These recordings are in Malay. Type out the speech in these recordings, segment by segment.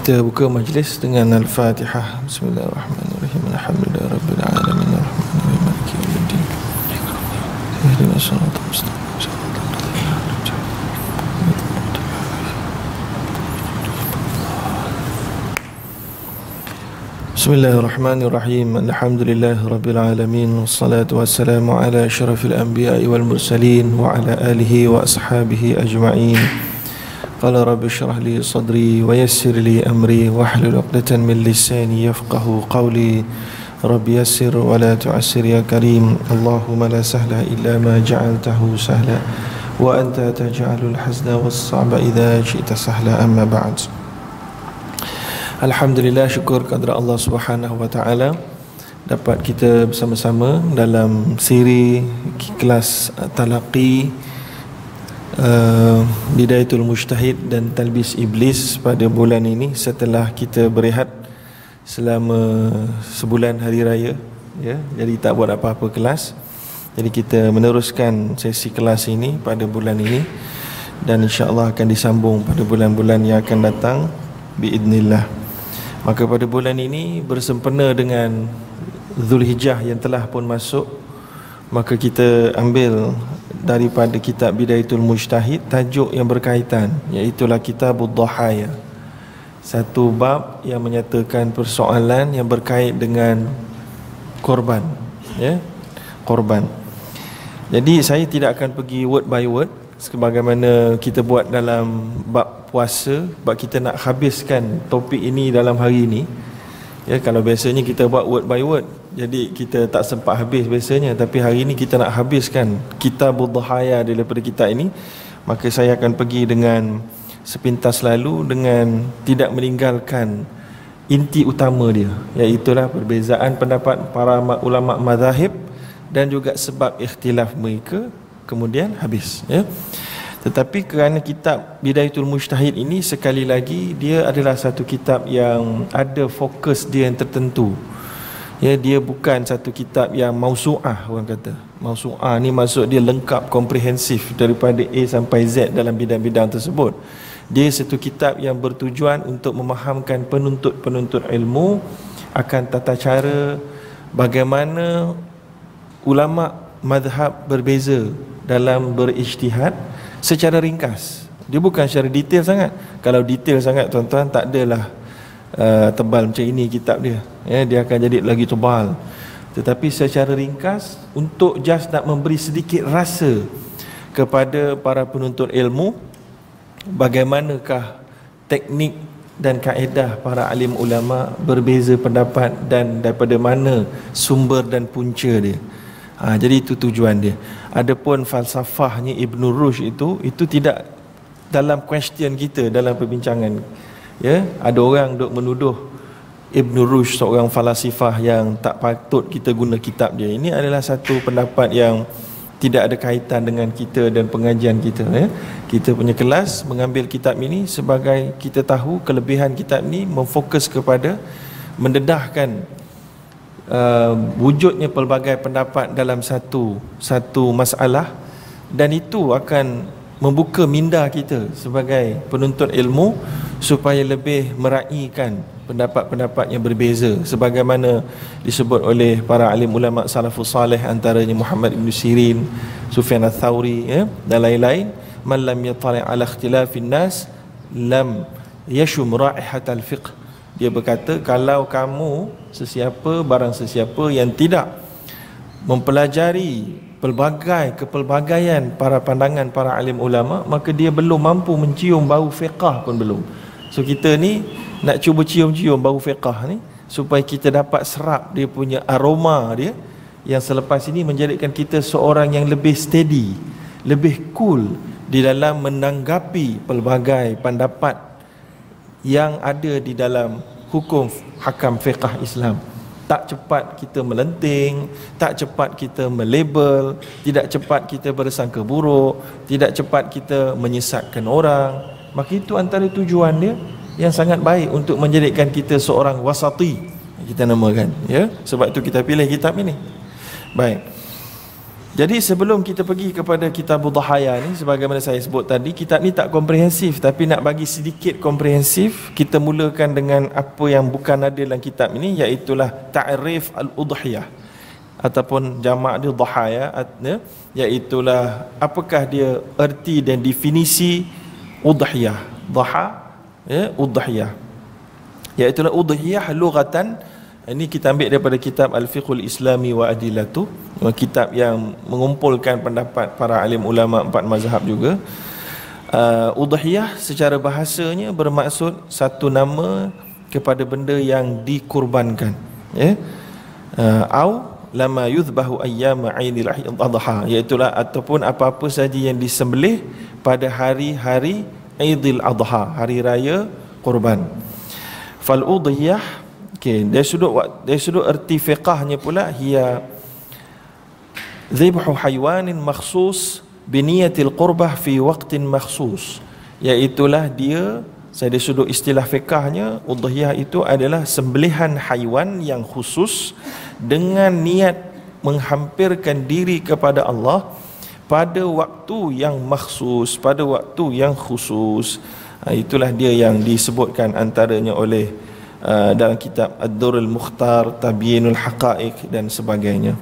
Kita buka majlis dengan Al-Fatihah Bismillahirrahmanirrahim Alhamdulillah Rabbil Alamin Ar-Rahmanirrahim Maliki Yawmiddin Ihdinas siratal mustaqim بسم الله الرحمن الرحيم الحمد لله رب العالمين والصلاة والسلام على أشرف الأنبياء والمرسلين وعلى آله وأصحابه أجمعين قال رب اشرح لي صدري ويسر لي امري واحلل عقدة من لساني يفقه قولي رب يسر ولا تعسر يا كريم اللهم لا سهل الا ما جعلته سهلا وانت تجعل الحزن والصعب اذا شئت سهلا اما بعد الحمد لله شكر قدر الله سبحانه وتعالى dapat kita bersama-sama dalam siri kelas talaqi uh, Bidayatul Mujtahid dan Talbis Iblis pada bulan ini setelah kita berehat selama sebulan hari raya ya. Jadi tak buat apa-apa kelas. Jadi kita meneruskan sesi kelas ini pada bulan ini dan insya-Allah akan disambung pada bulan-bulan yang akan datang biidnillah Maka pada bulan ini bersempena dengan Zulhijjah yang telah pun masuk Maka kita ambil daripada kitab Bidayatul Mujtahid Tajuk yang berkaitan Iaitulah kitab Dhahaya Satu bab yang menyatakan persoalan yang berkait dengan korban ya? Korban Jadi saya tidak akan pergi word by word Sebagaimana kita buat dalam bab puasa sebab kita nak habiskan topik ini dalam hari ini ya kalau biasanya kita buat word by word jadi kita tak sempat habis biasanya tapi hari ini kita nak habiskan kitab dhahaya daripada kita ini maka saya akan pergi dengan sepintas lalu dengan tidak meninggalkan inti utama dia iaitu perbezaan pendapat para ulama mazahib dan juga sebab ikhtilaf mereka kemudian habis ya tetapi kerana kitab Bidayatul Mujtahid ini sekali lagi dia adalah satu kitab yang ada fokus dia yang tertentu. Ya, dia bukan satu kitab yang mausu'ah orang kata. Mausu'ah ni maksud dia lengkap, komprehensif daripada A sampai Z dalam bidang-bidang tersebut. Dia satu kitab yang bertujuan untuk memahamkan penuntut-penuntut ilmu akan tata cara bagaimana ulama madhab berbeza dalam berijtihad secara ringkas. Dia bukan secara detail sangat. Kalau detail sangat tuan-tuan tak adalah uh, tebal macam ini kitab dia. Ya dia akan jadi lagi tebal. Tetapi secara ringkas untuk just nak memberi sedikit rasa kepada para penuntut ilmu bagaimanakah teknik dan kaedah para alim ulama berbeza pendapat dan daripada mana sumber dan punca dia Ha, jadi itu tujuan dia. Adapun falsafahnya Ibn Rushd itu itu tidak dalam question kita dalam perbincangan. Ya, ada orang duk menuduh Ibn Rushd seorang falsafah yang tak patut kita guna kitab dia. Ini adalah satu pendapat yang tidak ada kaitan dengan kita dan pengajian kita ya. Kita punya kelas mengambil kitab ini sebagai kita tahu kelebihan kitab ini memfokus kepada mendedahkan uh, wujudnya pelbagai pendapat dalam satu satu masalah dan itu akan membuka minda kita sebagai penuntut ilmu supaya lebih meraihkan pendapat-pendapat yang berbeza sebagaimana disebut oleh para alim ulama salafus salih antaranya Muhammad bin Sirin, Sufyan ats-Tsauri ya dan lain-lain. Man lam yatali' ala ikhtilafin nas lam yashum raihatal fiqh dia berkata kalau kamu sesiapa barang sesiapa yang tidak mempelajari pelbagai kepelbagaian para pandangan para alim ulama maka dia belum mampu mencium bau fiqah pun belum. So kita ni nak cuba cium-cium bau fiqah ni supaya kita dapat serap dia punya aroma dia yang selepas ini menjadikan kita seorang yang lebih steady lebih cool di dalam menanggapi pelbagai pendapat yang ada di dalam hukum hakam fiqah Islam. Tak cepat kita melenting, tak cepat kita melabel, tidak cepat kita bersangka buruk, tidak cepat kita menyesatkan orang. Maka itu antara tujuan dia yang sangat baik untuk menjadikan kita seorang wasati kita namakan ya? Sebab itu kita pilih kitab ini. Baik jadi sebelum kita pergi kepada kitab Dhahaya ni sebagaimana saya sebut tadi kitab ni tak komprehensif tapi nak bagi sedikit komprehensif kita mulakan dengan apa yang bukan ada dalam kitab ini iaitu ta'rif al-udhiyah ataupun jamak dia dhahaya iaitu apakah dia erti dan definisi udhiyah dhaha ya udhiyah. Iaitu udhiyah lughatan ini kita ambil daripada kitab Al-Fiqhul Islami wa Adilatu. Kitab yang mengumpulkan pendapat para alim ulama empat mazhab juga. Uh, Udhiyah secara bahasanya bermaksud satu nama kepada benda yang dikurbankan. Ya? uh, Au lama yuzbahu ayyama ainil adha Iaitulah ataupun apa-apa saja yang disembelih pada hari-hari Aidil Adha Hari Raya Kurban. Fal udhiyah Okey, dari sudut dari sudut erti fiqahnya pula hiya dhibhu haywanin makhsus biniyatil qurbah fi waqtin makhsus. Iaitulah dia saya dari sudut istilah fiqahnya udhiyah itu adalah sembelihan haiwan yang khusus dengan niat menghampirkan diri kepada Allah pada waktu yang makhsus pada waktu yang khusus. Ha, itulah dia yang disebutkan antaranya oleh Uh, dalam kitab Ad-Durul Mukhtar, Tabiinul Haqaiq dan sebagainya.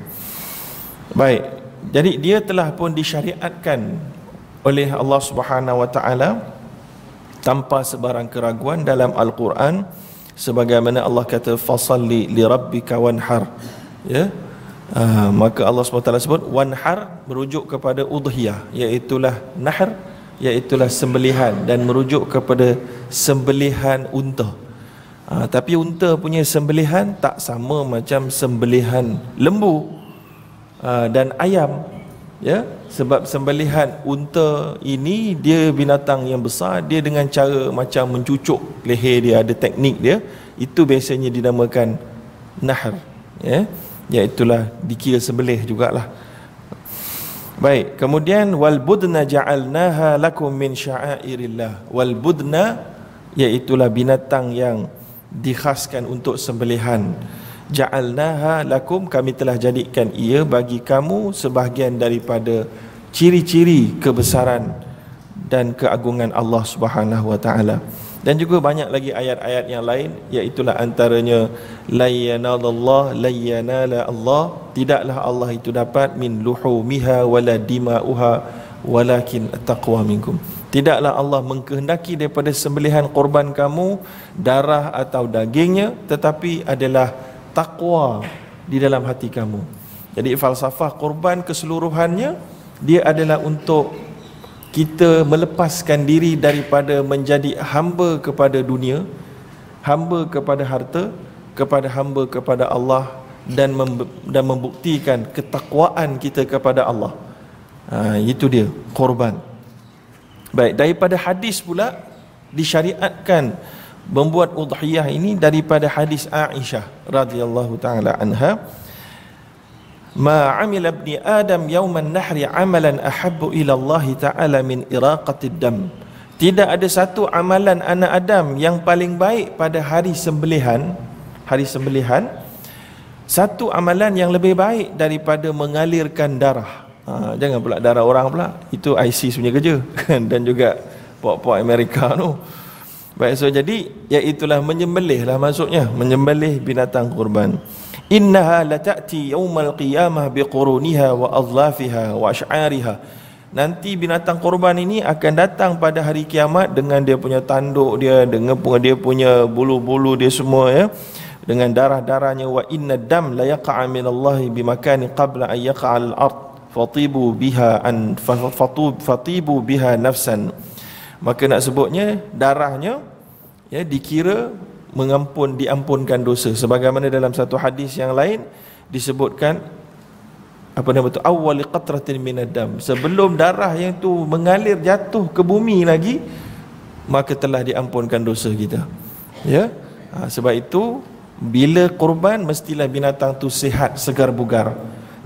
Baik. Jadi dia telah pun disyariatkan oleh Allah Subhanahu Wa Taala tanpa sebarang keraguan dalam Al-Quran sebagaimana Allah kata fasalli li rabbika wanhar ya uh, maka Allah SWT sebut wanhar merujuk kepada udhiyah iaitulah nahr iaitulah sembelihan dan merujuk kepada sembelihan unta Ha, tapi unta punya sembelihan tak sama macam sembelihan lembu ha, dan ayam. Ya, sebab sembelihan unta ini dia binatang yang besar, dia dengan cara macam mencucuk leher dia ada teknik dia. Itu biasanya dinamakan nahr. Ya, iaitulah dikira sembelih jugalah. Baik, kemudian wal budna ja'alnaha lakum min sya'airillah. Wal budna iaitulah binatang yang dikhaskan untuk sembelihan. Ja'alnaha lakum kami telah jadikan ia bagi kamu sebahagian daripada ciri-ciri kebesaran dan keagungan Allah Subhanahu wa taala. Dan juga banyak lagi ayat-ayat yang lain iaitu antaranya la yanallahu la yanala Allah. Tidaklah Allah itu dapat min luhumiha wala dima'uha walakin taqwa minkum Tidaklah Allah mengkehendaki daripada sembelihan korban kamu darah atau dagingnya tetapi adalah takwa di dalam hati kamu. Jadi falsafah korban keseluruhannya dia adalah untuk kita melepaskan diri daripada menjadi hamba kepada dunia, hamba kepada harta, kepada hamba kepada Allah dan dan membuktikan ketakwaan kita kepada Allah. Ha, itu dia korban. Baik, daripada hadis pula disyariatkan membuat udhiyah ini daripada hadis Aisyah radhiyallahu taala anha. Ma amila ibni adam yawman nahri amalan ahabbu ila Allah taala min iraqatid dam. Tidak ada satu amalan anak Adam yang paling baik pada hari sembelihan hari sembelihan satu amalan yang lebih baik daripada mengalirkan darah ha, jangan pula darah orang pula. Itu ISIS punya kerja dan juga puak-puak Amerika tu. Baik so jadi iaitulah menyembelih lah maksudnya. Menyembelih binatang kurban. Innaha lata'ti yawmal qiyamah biquruniha wa adlafiha wa ash'ariha. Nanti binatang kurban ini akan datang pada hari kiamat dengan dia punya tanduk dia dengan dia punya bulu-bulu dia semua ya. Dengan darah-darahnya. Wa inna dam la yaqa'a min Allah bi makani qabla an yaqa'a al-ard fatibu biha an fatibu biha nafsan. Maka nak sebutnya darahnya ya dikira mengampun diampunkan dosa. Sebagaimana dalam satu hadis yang lain disebutkan apa nama tu awwal qatratin minad dam. Sebelum darah yang tu mengalir jatuh ke bumi lagi maka telah diampunkan dosa kita. Ya? Ha, sebab itu bila korban mestilah binatang tu sihat segar bugar.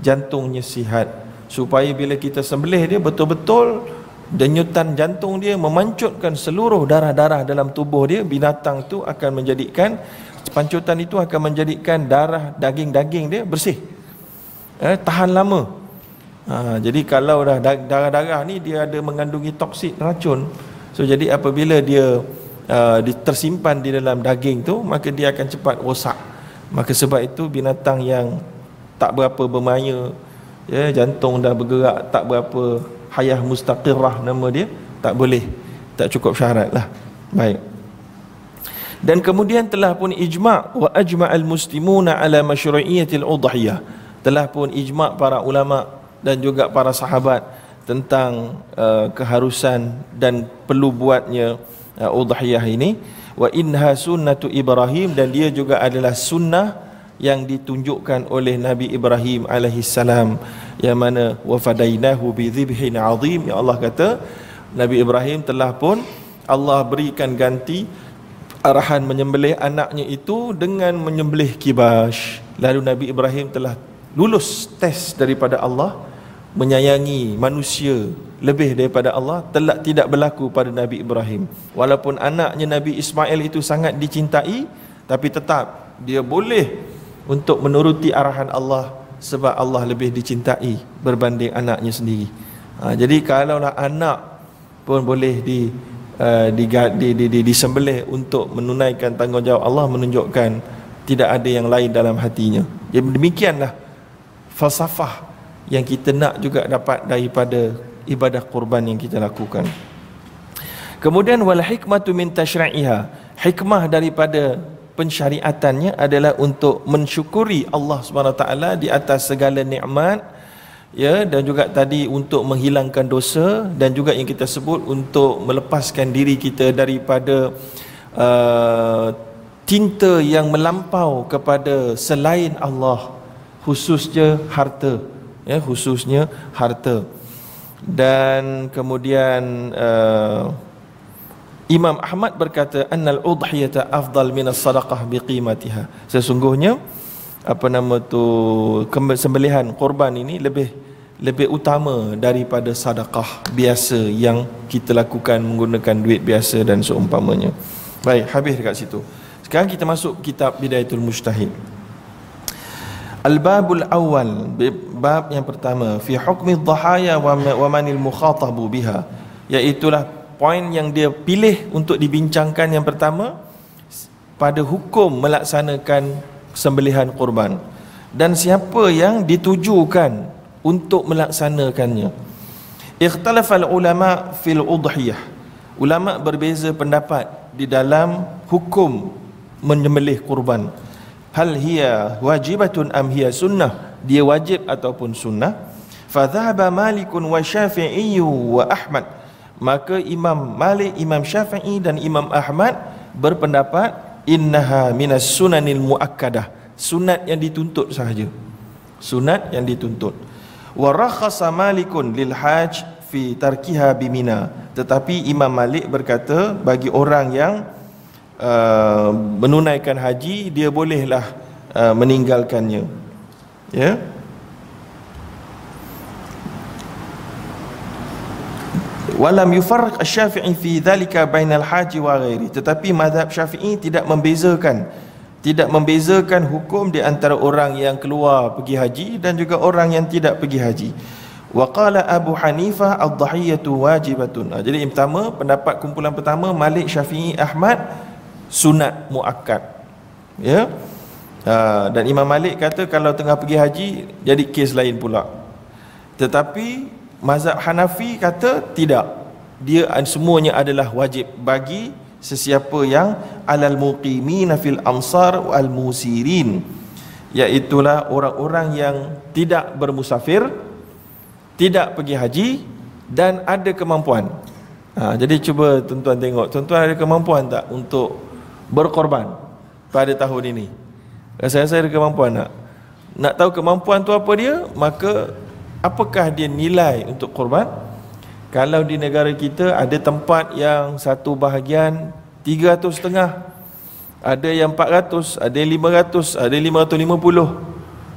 Jantungnya sihat supaya bila kita sembelih dia betul-betul denyutan jantung dia memancutkan seluruh darah-darah dalam tubuh dia binatang tu akan menjadikan pancutan itu akan menjadikan darah daging-daging dia bersih. Eh, tahan lama. Ha, jadi kalau dah darah-darah ni dia ada mengandungi toksik racun. So jadi apabila dia uh, tersimpan di dalam daging tu maka dia akan cepat rosak. Maka sebab itu binatang yang tak berapa bermaya ya jantung dah bergerak tak berapa hayah mustaqirah nama dia tak boleh. Tak cukup syarat lah. Baik. Dan kemudian telah pun ijma' wa ajma'al muslimuna ala masyru'iyatil udhiyah. Telah pun ijma' para ulama dan juga para sahabat tentang uh, keharusan dan perlu buatnya uh, udhiyah ini. Wa inha sunnatu ibrahim dan dia juga adalah sunnah yang ditunjukkan oleh Nabi Ibrahim alaihi salam yang mana wafadainahu bi dhibhin azim ya Allah kata Nabi Ibrahim telah pun Allah berikan ganti arahan menyembelih anaknya itu dengan menyembelih kibash. Lalu Nabi Ibrahim telah lulus tes daripada Allah menyayangi manusia lebih daripada Allah telah tidak berlaku pada Nabi Ibrahim. Walaupun anaknya Nabi Ismail itu sangat dicintai tapi tetap dia boleh untuk menuruti arahan Allah sebab Allah lebih dicintai berbanding anaknya sendiri. Ha, jadi kalaulah anak pun boleh di Uh, di, di, di, di, disembelih untuk menunaikan tanggungjawab Allah menunjukkan tidak ada yang lain dalam hatinya. Jadi demikianlah falsafah yang kita nak juga dapat daripada ibadah kurban yang kita lakukan. Kemudian wal hikmatu min tashra'iha. Hikmah daripada pensyariatannya adalah untuk mensyukuri Allah SWT di atas segala nikmat ya dan juga tadi untuk menghilangkan dosa dan juga yang kita sebut untuk melepaskan diri kita daripada uh, cinta yang melampau kepada selain Allah khususnya harta ya khususnya harta. Dan kemudian uh, Imam Ahmad berkata annal udhiyata afdal min as-sadaqah biqimatiha sesungguhnya apa nama tu sembelihan korban ini lebih lebih utama daripada sedekah biasa yang kita lakukan menggunakan duit biasa dan seumpamanya. Baik, habis dekat situ. Sekarang kita masuk kitab Bidayatul Mujtahid. Al-babul awal bab yang pertama fi hukmi dhahaya wa manil mukhatabu biha iaitulah poin yang dia pilih untuk dibincangkan yang pertama pada hukum melaksanakan sembelihan kurban. Dan siapa yang ditujukan untuk melaksanakannya? Ikhtalafal ulama fil udhiyah. Ulama berbeza pendapat di dalam hukum menyembelih kurban. Hal hiya wajibatun am hiya sunnah? Dia wajib ataupun sunnah. Fa dhahaba malikun wa syafi'i wa ahmad maka imam malik imam syafi'i dan imam ahmad berpendapat innaha minas sunanil muakkadah. Sunat yang dituntut sahaja. Sunat yang dituntut. Wa rakhasa malikun lil hajj fi tarkiha bimina tetapi imam malik berkata bagi orang yang uh, menunaikan haji dia bolehlah uh, meninggalkannya. Ya? yeah? Walam yufarriq asy-syafi'i fi dhalika bainal haji wa ghairi. Tetapi mazhab syafi'i tidak membezakan tidak membezakan hukum di antara orang yang keluar pergi haji dan juga orang yang tidak pergi haji. Wa qala abu hanifah ad-dhahiyatu wajibatun. Jadi yang pertama pendapat kumpulan pertama malik syafi'i ahmad sunat muakkad. Ya? Ha, dan imam malik kata kalau tengah pergi haji jadi kes lain pula. Tetapi mazhab Hanafi kata tidak. Dia semuanya adalah wajib bagi sesiapa yang alal muqimin fil amsar wal musirin. Iaitulah orang-orang yang tidak bermusafir tidak pergi haji dan ada kemampuan. Ha, jadi cuba tuan-tuan tengok tuan-tuan ada kemampuan tak untuk berkorban pada tahun ini? Saya rasa ada kemampuan tak? Nak tahu kemampuan tu apa dia maka apakah dia nilai untuk korban? Kalau di negara kita ada tempat yang satu bahagian 300 setengah ada yang 400, ada yang 500, ada yang 550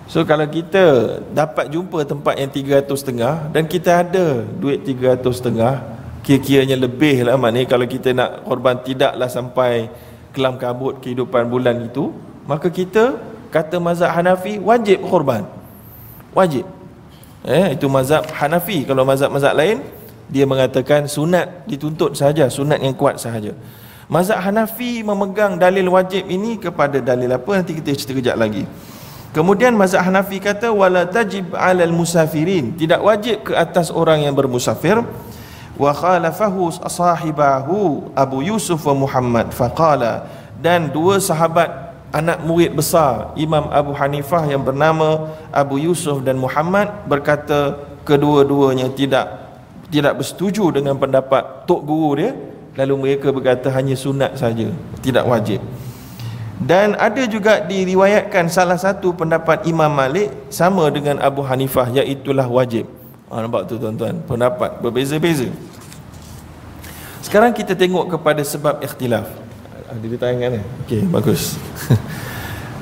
So kalau kita dapat jumpa tempat yang 300 setengah dan kita ada duit 300 setengah kira-kiranya lebih lah maknanya kalau kita nak korban tidaklah sampai kelam kabut kehidupan bulan itu maka kita kata mazhab Hanafi wajib korban wajib eh, itu mazhab Hanafi. Kalau mazhab-mazhab lain dia mengatakan sunat dituntut sahaja sunat yang kuat sahaja. Mazhab Hanafi memegang dalil wajib ini kepada dalil apa? Nanti kita cerita kejap lagi. Kemudian mazhab Hanafi kata wala tajib 'alal musafirin, tidak wajib ke atas orang yang bermusafir. Wa khalafahu sahibahu Abu Yusuf wa Muhammad. Faqala. Dan dua sahabat anak murid besar Imam Abu Hanifah yang bernama Abu Yusuf dan Muhammad berkata kedua-duanya tidak tidak bersetuju dengan pendapat tok guru dia. Lalu mereka berkata hanya sunat saja tidak wajib. Dan ada juga diriwayatkan salah satu pendapat Imam Malik sama dengan Abu Hanifah iaitulah wajib. Ha, nampak tu tuan-tuan? Pendapat berbeza-beza. Sekarang kita tengok kepada sebab ikhtilaf ada di tayangan ni okey bagus.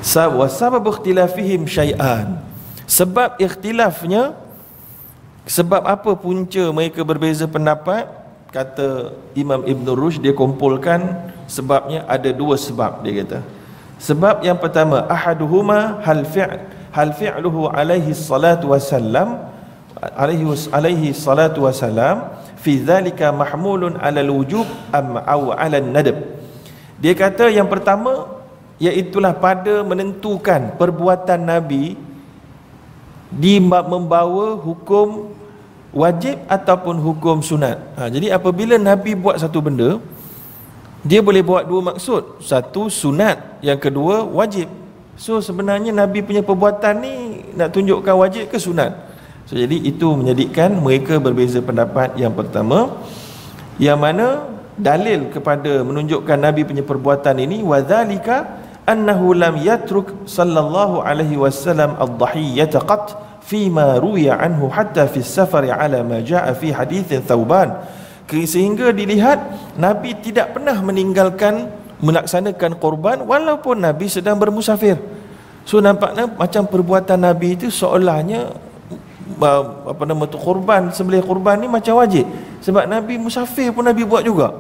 Wa sabab ikhtilafihim syai'an. Sebab ikhtilafnya sebab apa punca mereka berbeza pendapat? Kata Imam Ibn Rushd dia kumpulkan sebabnya ada dua sebab dia kata. Sebab yang pertama ahaduhuma hal fi'l hal fi'luhu alaihi salatu wasallam alaihi alaihi salatu wasallam fi dhalika mahmulun ala wujub am au ala nadab dia kata yang pertama iaitulah pada menentukan perbuatan nabi di membawa hukum wajib ataupun hukum sunat. Ha, jadi apabila Nabi buat satu benda, dia boleh buat dua maksud. Satu sunat, yang kedua wajib. So sebenarnya Nabi punya perbuatan ni nak tunjukkan wajib ke sunat. So jadi itu menjadikan mereka berbeza pendapat yang pertama yang mana dalil kepada menunjukkan Nabi punya perbuatan ini wadzalika annahu lam yatruk sallallahu alaihi wasallam ad-dhahiyyata qat fima ruya anhu hatta fi safari ala ma jaa fi hadith Thauban. Sehingga dilihat Nabi tidak pernah meninggalkan melaksanakan korban walaupun Nabi sedang bermusafir. So nampaknya macam perbuatan Nabi itu seolahnya apa nama tu korban sembelih korban ni macam wajib. Sebab Nabi musafir pun Nabi buat juga.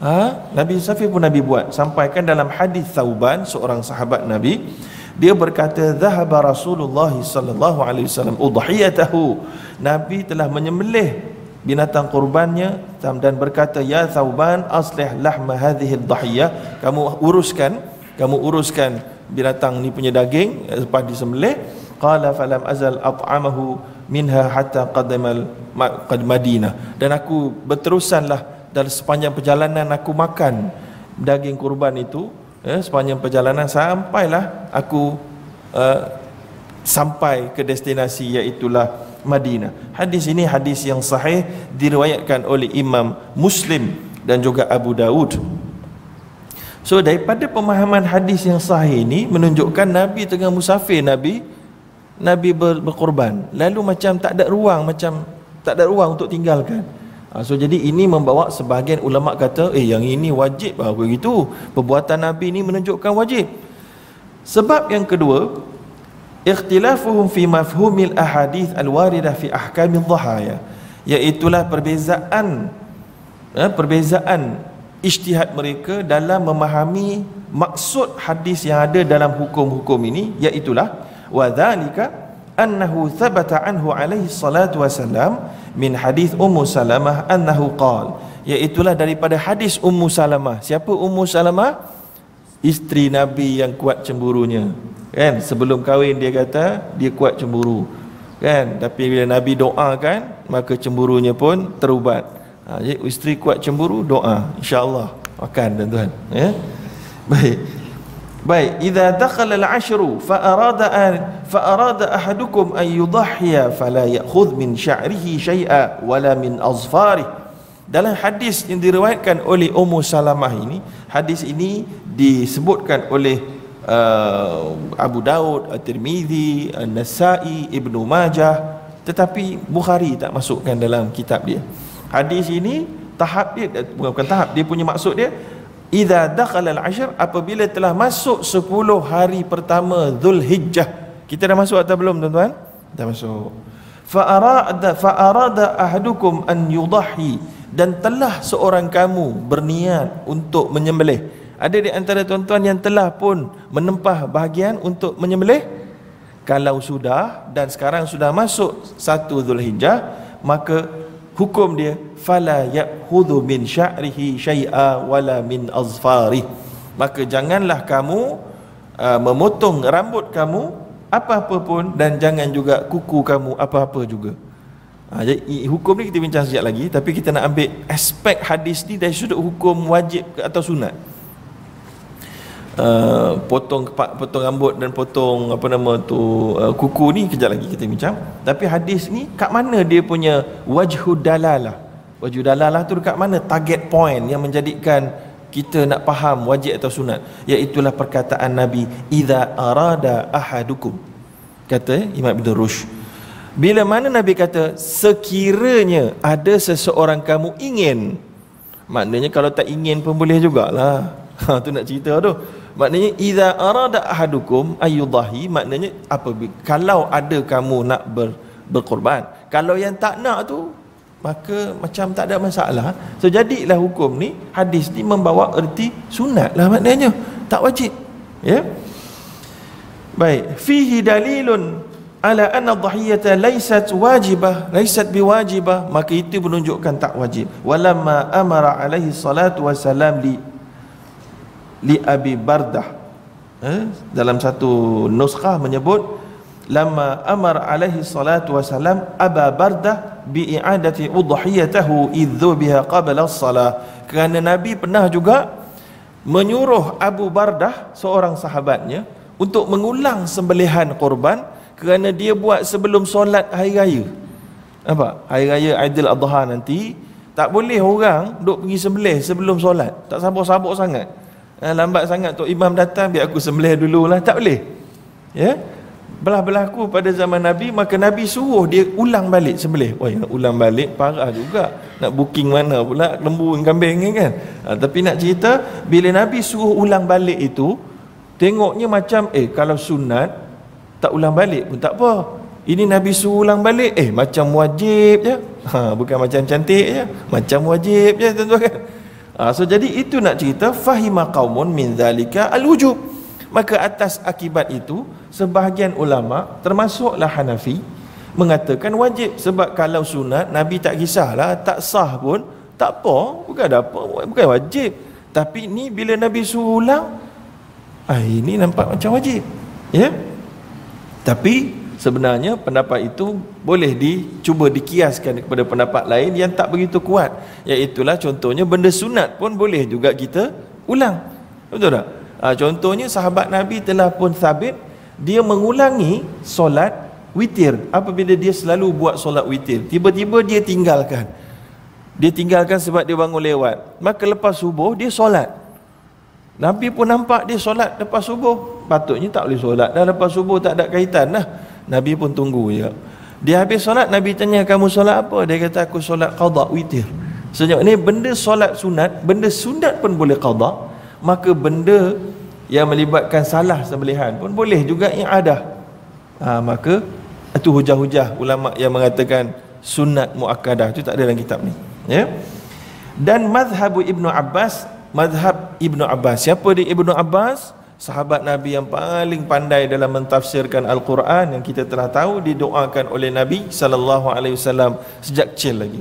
Ha? Nabi musafir pun Nabi buat. Sampaikan dalam hadis Thauban seorang sahabat Nabi dia berkata zahaba Rasulullah sallallahu alaihi wasallam udhiyatahu. Nabi telah menyembelih binatang kurbannya dan berkata ya Thauban aslih lahma hadhihi dhahiyah kamu uruskan kamu uruskan binatang ni punya daging lepas disembelih. Qala falam azal at'amahu minha hatta qadamal qad Madinah dan aku berterusanlah dalam sepanjang perjalanan aku makan daging kurban itu ya, sepanjang perjalanan sampailah aku uh, sampai ke destinasi iaitulah Madinah. Hadis ini hadis yang sahih diriwayatkan oleh Imam Muslim dan juga Abu Daud. So daripada pemahaman hadis yang sahih ini menunjukkan Nabi tengah musafir Nabi Nabi ber, berkorban. Lalu macam tak ada ruang macam tak ada ruang untuk tinggalkan. Ha, so jadi ini membawa sebahagian ulama kata eh yang ini wajib lah begitu. Perbuatan Nabi ini menunjukkan wajib. Sebab yang kedua ikhtilafuhum fi mafhumil ahadith al-waridah fi ahkamil dhahaya iaitulah perbezaan eh, perbezaan ijtihad mereka dalam memahami maksud hadis yang ada dalam hukum-hukum ini iaitulah wa dzalika annahu thabata anhu alaihi salatu wasalam min hadis Ummu Salamah annahu qal. Iaitulah daripada hadis Ummu Salamah. Siapa Ummu Salamah? Isteri Nabi yang kuat cemburunya. Kan? Sebelum kahwin dia kata dia kuat cemburu. Kan? Tapi bila Nabi doakan maka cemburunya pun terubat. Ha, jadi isteri kuat cemburu doa. Insyaallah. Akan tuan-tuan. Ya? Baik Baik, idza dakhala al-ashru fa arada an fa arada ahadukum an yudhhiya fala ya'khudh min sya'rihi shay'a wala min azfari. Dalam hadis yang diriwayatkan oleh Ummu Salamah ini, hadis ini disebutkan oleh uh, Abu Daud, At-Tirmizi, An-Nasa'i, Ibnu Majah, tetapi Bukhari tak masukkan dalam kitab dia. hadis ini tahap dia bukan tahap dia punya maksud dia idza dakhala al-ashr apabila telah masuk 10 hari pertama Zulhijjah kita dah masuk atau belum tuan-tuan? Dah masuk. Fa arada fa arada ahadukum an yudahi. Dan telah seorang kamu berniat untuk menyembelih. Ada di antara tuan-tuan yang telah pun menempah bahagian untuk menyembelih? Kalau sudah dan sekarang sudah masuk satu Zulhijjah maka hukum dia fala ya'khudhu min sya'rihi syai'a wala min azfari. Maka janganlah kamu uh, memotong rambut kamu apa-apa pun dan jangan juga kuku kamu apa-apa juga. Ha, jadi hukum ni kita bincang sekejap lagi tapi kita nak ambil aspek hadis ni dari sudut hukum wajib atau sunat. Uh, potong potong rambut dan potong apa nama tu uh, kuku ni kejap lagi kita bincang. Tapi hadis ni kat mana dia punya wajhud dalalah wajhud dalalah tu dekat mana? Target point yang menjadikan kita nak faham wajib atau sunat iaitu perkataan nabi idza arada ahadukum. Kata Imam Ibn Rush bila mana nabi kata sekiranya ada seseorang kamu ingin maknanya kalau tak ingin pun boleh jugalah. Ha tu nak cerita tu. Maknanya idza arada ahadukum ayyudahi maknanya apa kalau ada kamu nak ber, berkorban. Kalau yang tak nak tu maka macam tak ada masalah. So jadilah hukum ni hadis ni membawa erti sunat lah maknanya tak wajib. Ya. Baik, fihi dalilun ala anna dhahiyata laysat wajibah laysat biwajibah maka itu menunjukkan tak wajib walamma amara alaihi salatu wasalam li li Abi Bardah eh? dalam satu nuskah menyebut lama amar alaihi salatu wasalam Aba Bardah bi i'adati udhiyatahu idzu biha qabla as-salah. Kerana Nabi pernah juga menyuruh Abu Bardah seorang sahabatnya untuk mengulang sembelihan korban kerana dia buat sebelum solat hari raya. Apa? Hari raya Aidil Adha nanti tak boleh orang duk pergi sembelih sebelum solat. Tak sabar-sabar sangat. Ha, lambat sangat tu imam datang biar aku sembelih dululah. Tak boleh. Ya? belah berlaku pada zaman Nabi maka Nabi suruh dia ulang balik sembelih. Wah nak ulang balik parah juga. Nak booking mana pula? Lembu dengan kambing kan? Ha, tapi nak cerita bila Nabi suruh ulang balik itu tengoknya macam eh kalau sunat tak ulang balik pun tak apa. Ini Nabi suruh ulang balik eh macam wajib je. Ha, bukan macam cantik je. Macam wajib je tuan-tuan kan? Ha, so jadi itu nak cerita fahima qaumun min zalika al-wujub. Maka atas akibat itu sebahagian ulama termasuklah Hanafi mengatakan wajib sebab kalau sunat Nabi tak kisahlah tak sah pun tak apa bukan ada apa bukan wajib. Tapi ni bila Nabi suruh ulang ah ini nampak macam wajib ya? Tapi sebenarnya pendapat itu boleh dicuba dikiaskan kepada pendapat lain yang tak begitu kuat. Iaitulah contohnya benda sunat pun boleh juga kita ulang. Betul tak ha, contohnya sahabat Nabi telah pun sabit dia mengulangi solat witir. Apabila dia selalu buat solat witir tiba-tiba dia tinggalkan. Dia tinggalkan sebab dia bangun lewat. Maka lepas subuh dia solat. Nabi pun nampak dia solat lepas subuh. Patutnya tak boleh solat dah lepas subuh tak ada kaitan lah Nabi pun tunggu je. Dia habis solat, Nabi tanya kamu solat apa? Dia kata aku solat qada witir. Sejak ni benda solat sunat, benda sunat pun boleh qada, maka benda yang melibatkan salah sembelihan pun boleh juga ada. Ha, maka itu hujah-hujah ulama yang mengatakan sunat muakkadah itu tak ada dalam kitab ni. Ya. Dan mazhab Ibnu Abbas, mazhab Ibnu Abbas. Siapa dia Ibnu Abbas? sahabat Nabi yang paling pandai dalam mentafsirkan Al-Quran yang kita telah tahu didoakan oleh Nabi sallallahu alaihi wasallam sejak kecil lagi.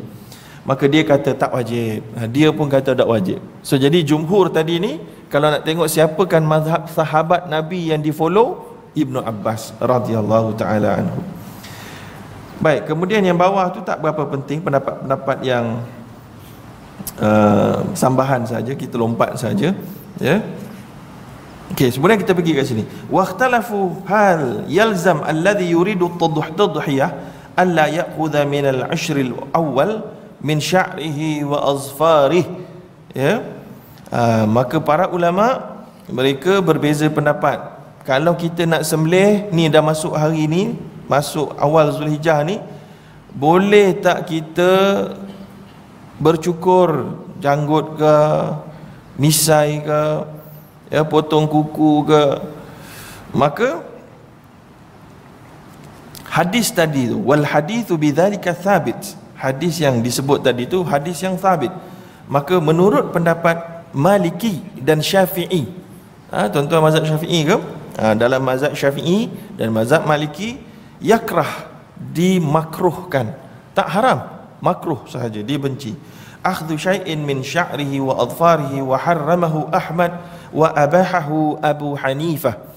Maka dia kata tak wajib. Ha, dia pun kata tak wajib. So jadi jumhur tadi ni kalau nak tengok siapa kan mazhab sahabat Nabi yang di follow Ibnu Abbas radhiyallahu taala anhu. Baik, kemudian yang bawah tu tak berapa penting pendapat-pendapat yang uh, sambahan saja kita lompat saja ya. Yeah. Okey, sebenarnya kita pergi kat sini. Waqtalafu hal yalzam alladhi yuridu tadhhiyah alla ya'khudha min al-ashr al-awwal min sya'rihi wa azfarih. Ya. Uh, maka para ulama mereka berbeza pendapat. Kalau kita nak sembelih ni dah masuk hari ni, masuk awal Zulhijjah ni, boleh tak kita bercukur janggut ke misai ke ya potong kuku ke maka hadis tadi tu wal hadithu bidzalika thabit hadis yang disebut tadi tu hadis yang thabit maka menurut pendapat Maliki dan Syafi'i ha, tuan-tuan mazhab Syafi'i ke ha, dalam mazhab Syafi'i dan mazhab Maliki yakrah dimakruhkan tak haram makruh sahaja dibenci akhdhu syai'in min sya'rihi wa adfarihi wa harramahu Ahmad wa abahahu Abu Hanifah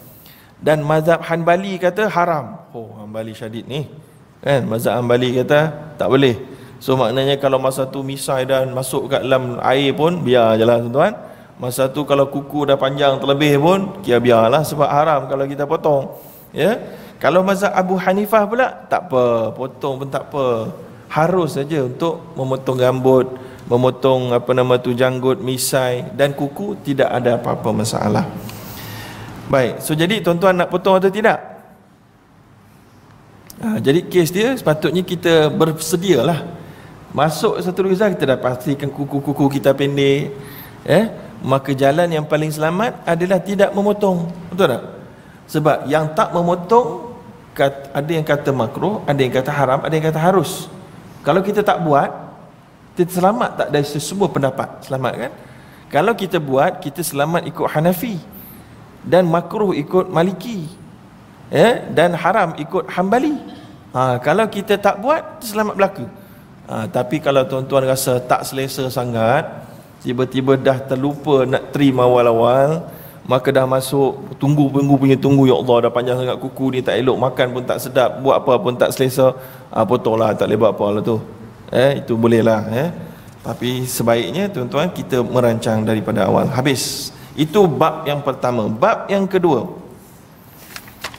dan mazhab Hanbali kata haram. Oh, Hanbali syadid ni. Kan? Mazhab Hanbali kata tak boleh. So maknanya kalau masa tu misai dan masuk kat dalam air pun biar je lah tuan-tuan. Masa tu kalau kuku dah panjang terlebih pun kira biarlah sebab haram kalau kita potong. Ya. Kalau mazhab Abu Hanifah pula tak apa, potong pun tak apa. Harus saja untuk memotong rambut, memotong apa nama tu janggut, misai dan kuku tidak ada apa-apa masalah. Baik, so jadi tuan-tuan nak potong atau tidak? Ha, jadi kes dia sepatutnya kita bersedia lah Masuk satu rizal kita dah pastikan kuku-kuku kita pendek eh? Maka jalan yang paling selamat adalah tidak memotong Betul tak? Sebab yang tak memotong Ada yang kata makruh, ada yang kata haram, ada yang kata harus Kalau kita tak buat Kita selamat tak dari semua pendapat Selamat kan? Kalau kita buat, kita selamat ikut Hanafi dan makruh ikut maliki ya dan haram ikut hambali ha, kalau kita tak buat selamat belaka ha, tapi kalau tuan-tuan rasa tak selesa sangat tiba-tiba dah terlupa nak terima awal-awal maka dah masuk tunggu tunggu punya tunggu ya Allah dah panjang sangat kuku ni tak elok makan pun tak sedap buat apa pun tak selesa. Ha, potonglah tak boleh buat apa lah tu. Eh itu bolehlah eh. Tapi sebaiknya tuan-tuan kita merancang daripada awal. Habis. Itu bab yang pertama. Bab yang kedua.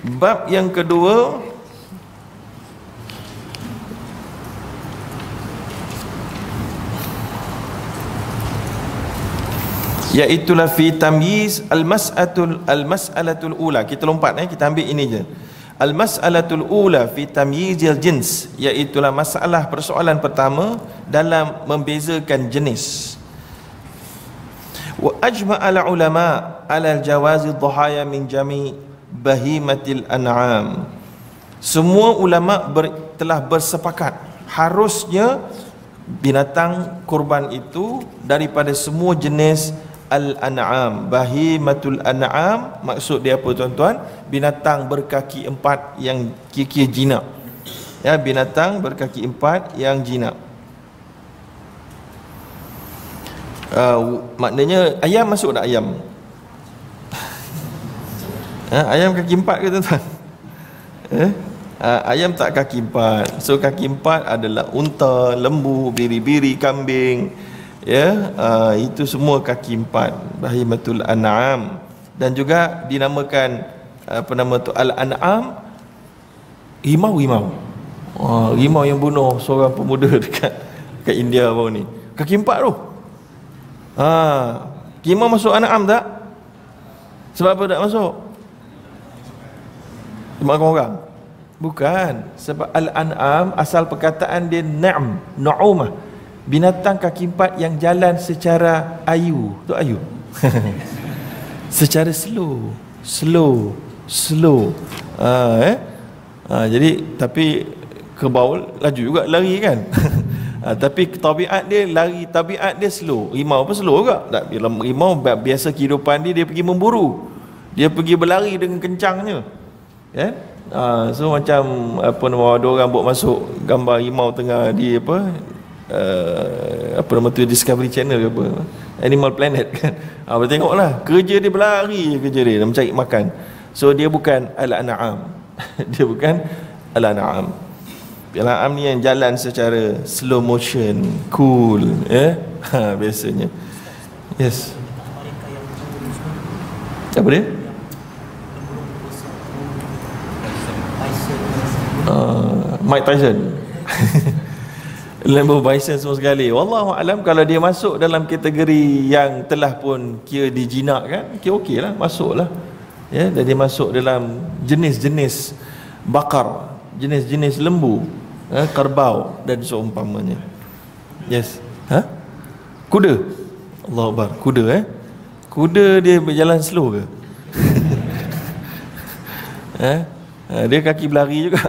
Bab yang kedua iaitu la fi tamyiz al-mas'atul al-mas'alatul ula. Kita lompat eh kita ambil ini je. Al-mas'alatul ula fi tamyizil jins iaitu masalah persoalan pertama dalam membezakan jenis wa ajma al ulama ala jawazi dhahaya min jami bahimatil an'am semua ulama ber, telah bersepakat harusnya binatang kurban itu daripada semua jenis al-an'am. Bahimatul an'am. Maksud dia apa tuan-tuan? Binatang berkaki empat yang kira-kira jinak. Ya binatang berkaki empat yang jinak. Uh, maknanya ayam masuk tak ayam? Ha, ayam kaki empat ke tuan-tuan? Uh, ayam tak kaki empat. So kaki empat adalah unta lembu biri-biri kambing ya uh, itu semua kaki empat bahimatul an'am dan juga dinamakan apa nama tu al-an'am rimau rimau uh, rimau yang bunuh seorang pemuda dekat dekat India baru ni kaki empat tu Ha, Kimau masuk anak am tak? Sebab apa tak masuk? Makan orang? Bukan. Sebab al-an'am asal perkataan dia na'am, na'umah. Binatang kaki empat yang jalan secara ayu. Tu ayu. secara slow, slow, slow. Ha, eh? Ha, jadi tapi ke bawah laju juga lari kan? ha, tapi tabiat dia lari tabiat dia slow rimau pun slow juga tak rimau biasa kehidupan dia dia pergi memburu dia pergi berlari dengan kencangnya ya ha, so macam apa nama ada orang buat masuk gambar rimau tengah di apa uh, apa nama tu Discovery Channel ke apa Animal Planet kan ha, tengoklah kerja dia berlari kerja dia mencari makan so dia bukan al-an'am dia bukan al-an'am Piala Am ni yang jalan secara slow motion, cool, ya. Yeah? Ha, biasanya. Yes. Apa dia? Uh, Mike Tyson. Lambo Bison semua sekali. Wallahu alam kalau dia masuk dalam kategori yang telah pun kira dijinakkan, kira okeylah, masuklah. Ya, dan dia masuk dalam jenis-jenis bakar, jenis-jenis lembu eh, kerbau dan seumpamanya yes Ha? Kuda. Allah Akbar. Kuda eh. Kuda dia berjalan slow ke? eh? Ha, dia kaki berlari juga.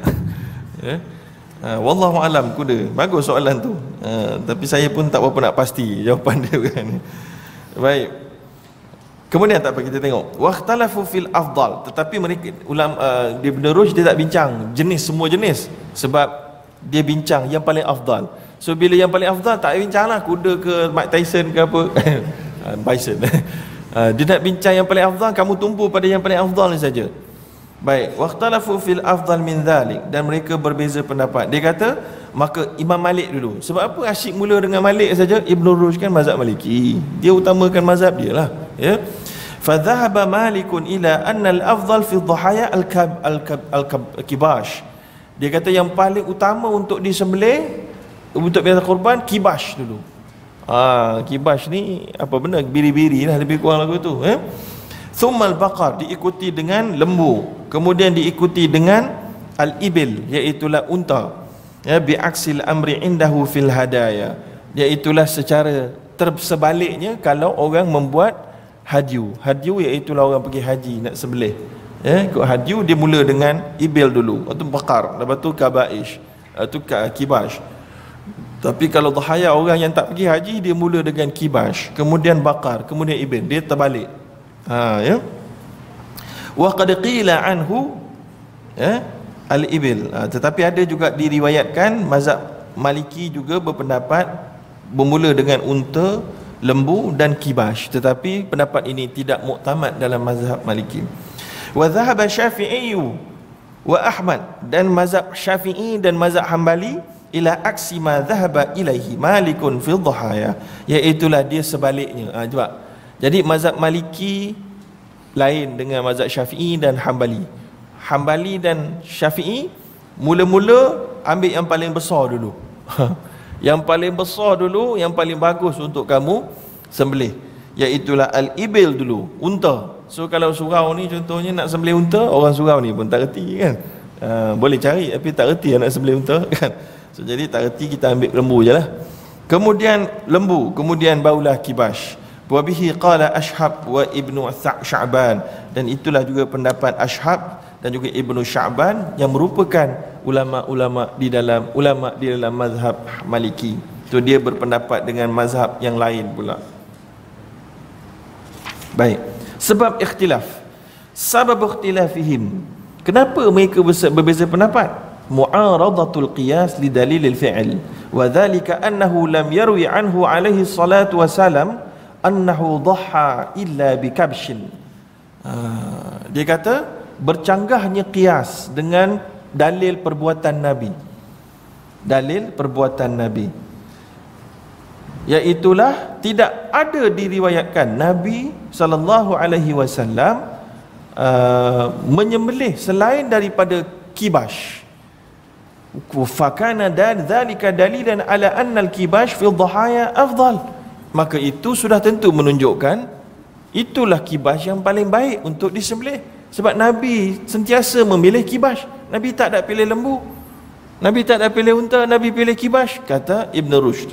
eh? Ha, wallahu alam kuda. Bagus soalan tu. Ha, tapi saya pun tak berapa nak pasti jawapan dia kan. Baik. Kemudian tak apa kita tengok. Waqtalafu fil afdal. Tetapi mereka ulam uh, di Ibn Rushd dia tak bincang jenis semua jenis sebab dia bincang yang paling afdal. So bila yang paling afdal tak bincang lah kuda ke Mike Tyson ke apa. Ah, Bison. uh, dia nak bincang yang paling afdal kamu tumpu pada yang paling afdal ni saja. Baik, waqtalafu fil afdal min dhalik dan mereka berbeza pendapat. Dia kata maka Imam Malik dulu. Sebab apa asyik mula dengan Malik saja? Ibn Rushd kan mazhab Maliki. Dia utamakan mazhab dia lah, ya. Fadhahaba Malikun ila anna al-afdal fi dhahaya al-kab al-kibash. Dia kata yang paling utama untuk disembelih untuk biasa korban kibash dulu. Ah, kibash ni apa benda biri-biri lah lebih kurang lagu tu, eh. Thummal baqar diikuti dengan lembu, kemudian diikuti dengan al-ibil iaitu unta. Ya bi aksil amri indahu fil hadaya. Iaitu secara tersebaliknya kalau orang membuat hadyu. Hadyu iaitu orang pergi haji nak sembelih. Ya, ikut hadyu dia mula dengan ibil dulu, atau bakar, lepas tu kabaish, atau kibash. Tapi kalau dhahaya orang yang tak pergi haji dia mula dengan kibash, kemudian bakar, kemudian ibil. Dia terbalik ha, ya. Wa qad qila anhu ya al-ibil. Ha, tetapi ada juga diriwayatkan mazhab maliki juga berpendapat bermula dengan unta lembu dan kibash. Tetapi pendapat ini tidak muktamad dalam mazhab maliki. Wa dhahaba syafi'i wa ahmad dan mazhab syafi'i dan mazhab hambali ila aksi ma dhahaba ilaihi malikun fi dhahaya iaitu dia sebaliknya. Ha, cuba jadi mazhab Maliki lain dengan mazhab Syafi'i dan Hambali. Hambali dan Syafi'i mula-mula ambil yang paling besar dulu. yang paling besar dulu, yang paling bagus untuk kamu sembelih. Iaitulah al-ibil dulu, unta. So kalau surau ni contohnya nak sembelih unta, orang surau ni pun tak reti kan. Uh, boleh cari tapi tak reti nak sembelih unta kan. So jadi tak reti kita ambil lembu je lah. Kemudian lembu, kemudian barulah kibash wa bihi qala ashab wa ibnu sya'ban. Dan itulah juga pendapat ashab dan juga ibnu sya'ban yang merupakan ulama-ulama di dalam ulama di dalam mazhab maliki. Tu dia berpendapat dengan mazhab yang lain pula. Baik. Sebab ikhtilaf. Sebab ikhtilafihim. Kenapa mereka berbeza pendapat? Mu'aradatul qiyas li dalil al-fi'l wa dhalika annahu lam yarwi anhu alaihi salatu wasalam annahu dhaha illa bikabshin uh, dia kata bercanggahnya kias dengan dalil perbuatan nabi. Dalil perbuatan nabi. Iaitulah tidak ada diriwayatkan nabi sallallahu alaihi wasallam uh, menyembelih selain daripada kibash. Fakana dan dhalika dalilan ala anna al-kibash fi dhahaya afdal maka itu sudah tentu menunjukkan itulah kibas yang paling baik untuk disembelih. Sebab Nabi sentiasa memilih kibas Nabi tak ada pilih lembu. Nabi tak ada pilih unta Nabi pilih kibas kata Ibn Rushd.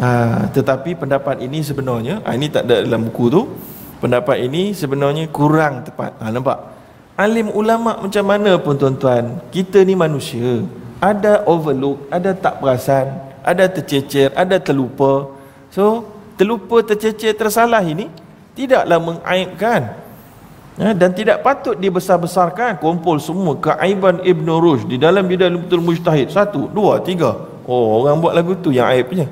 Ha, tetapi pendapat ini sebenarnya ha, ini tak ada dalam buku tu pendapat ini sebenarnya kurang tepat. Ha, nampak? Alim ulama macam mana pun tuan-tuan kita ni manusia ada overlook ada tak perasan ada tercecer, ada terlupa. So, terlupa, tercecer, tersalah ini tidaklah mengaibkan. Ya, dan tidak patut dibesar-besarkan kumpul semua keaiban Ibn Rushd di dalam bidang betul mujtahid. Satu, dua, tiga. Oh, orang buat lagu tu yang aibnya.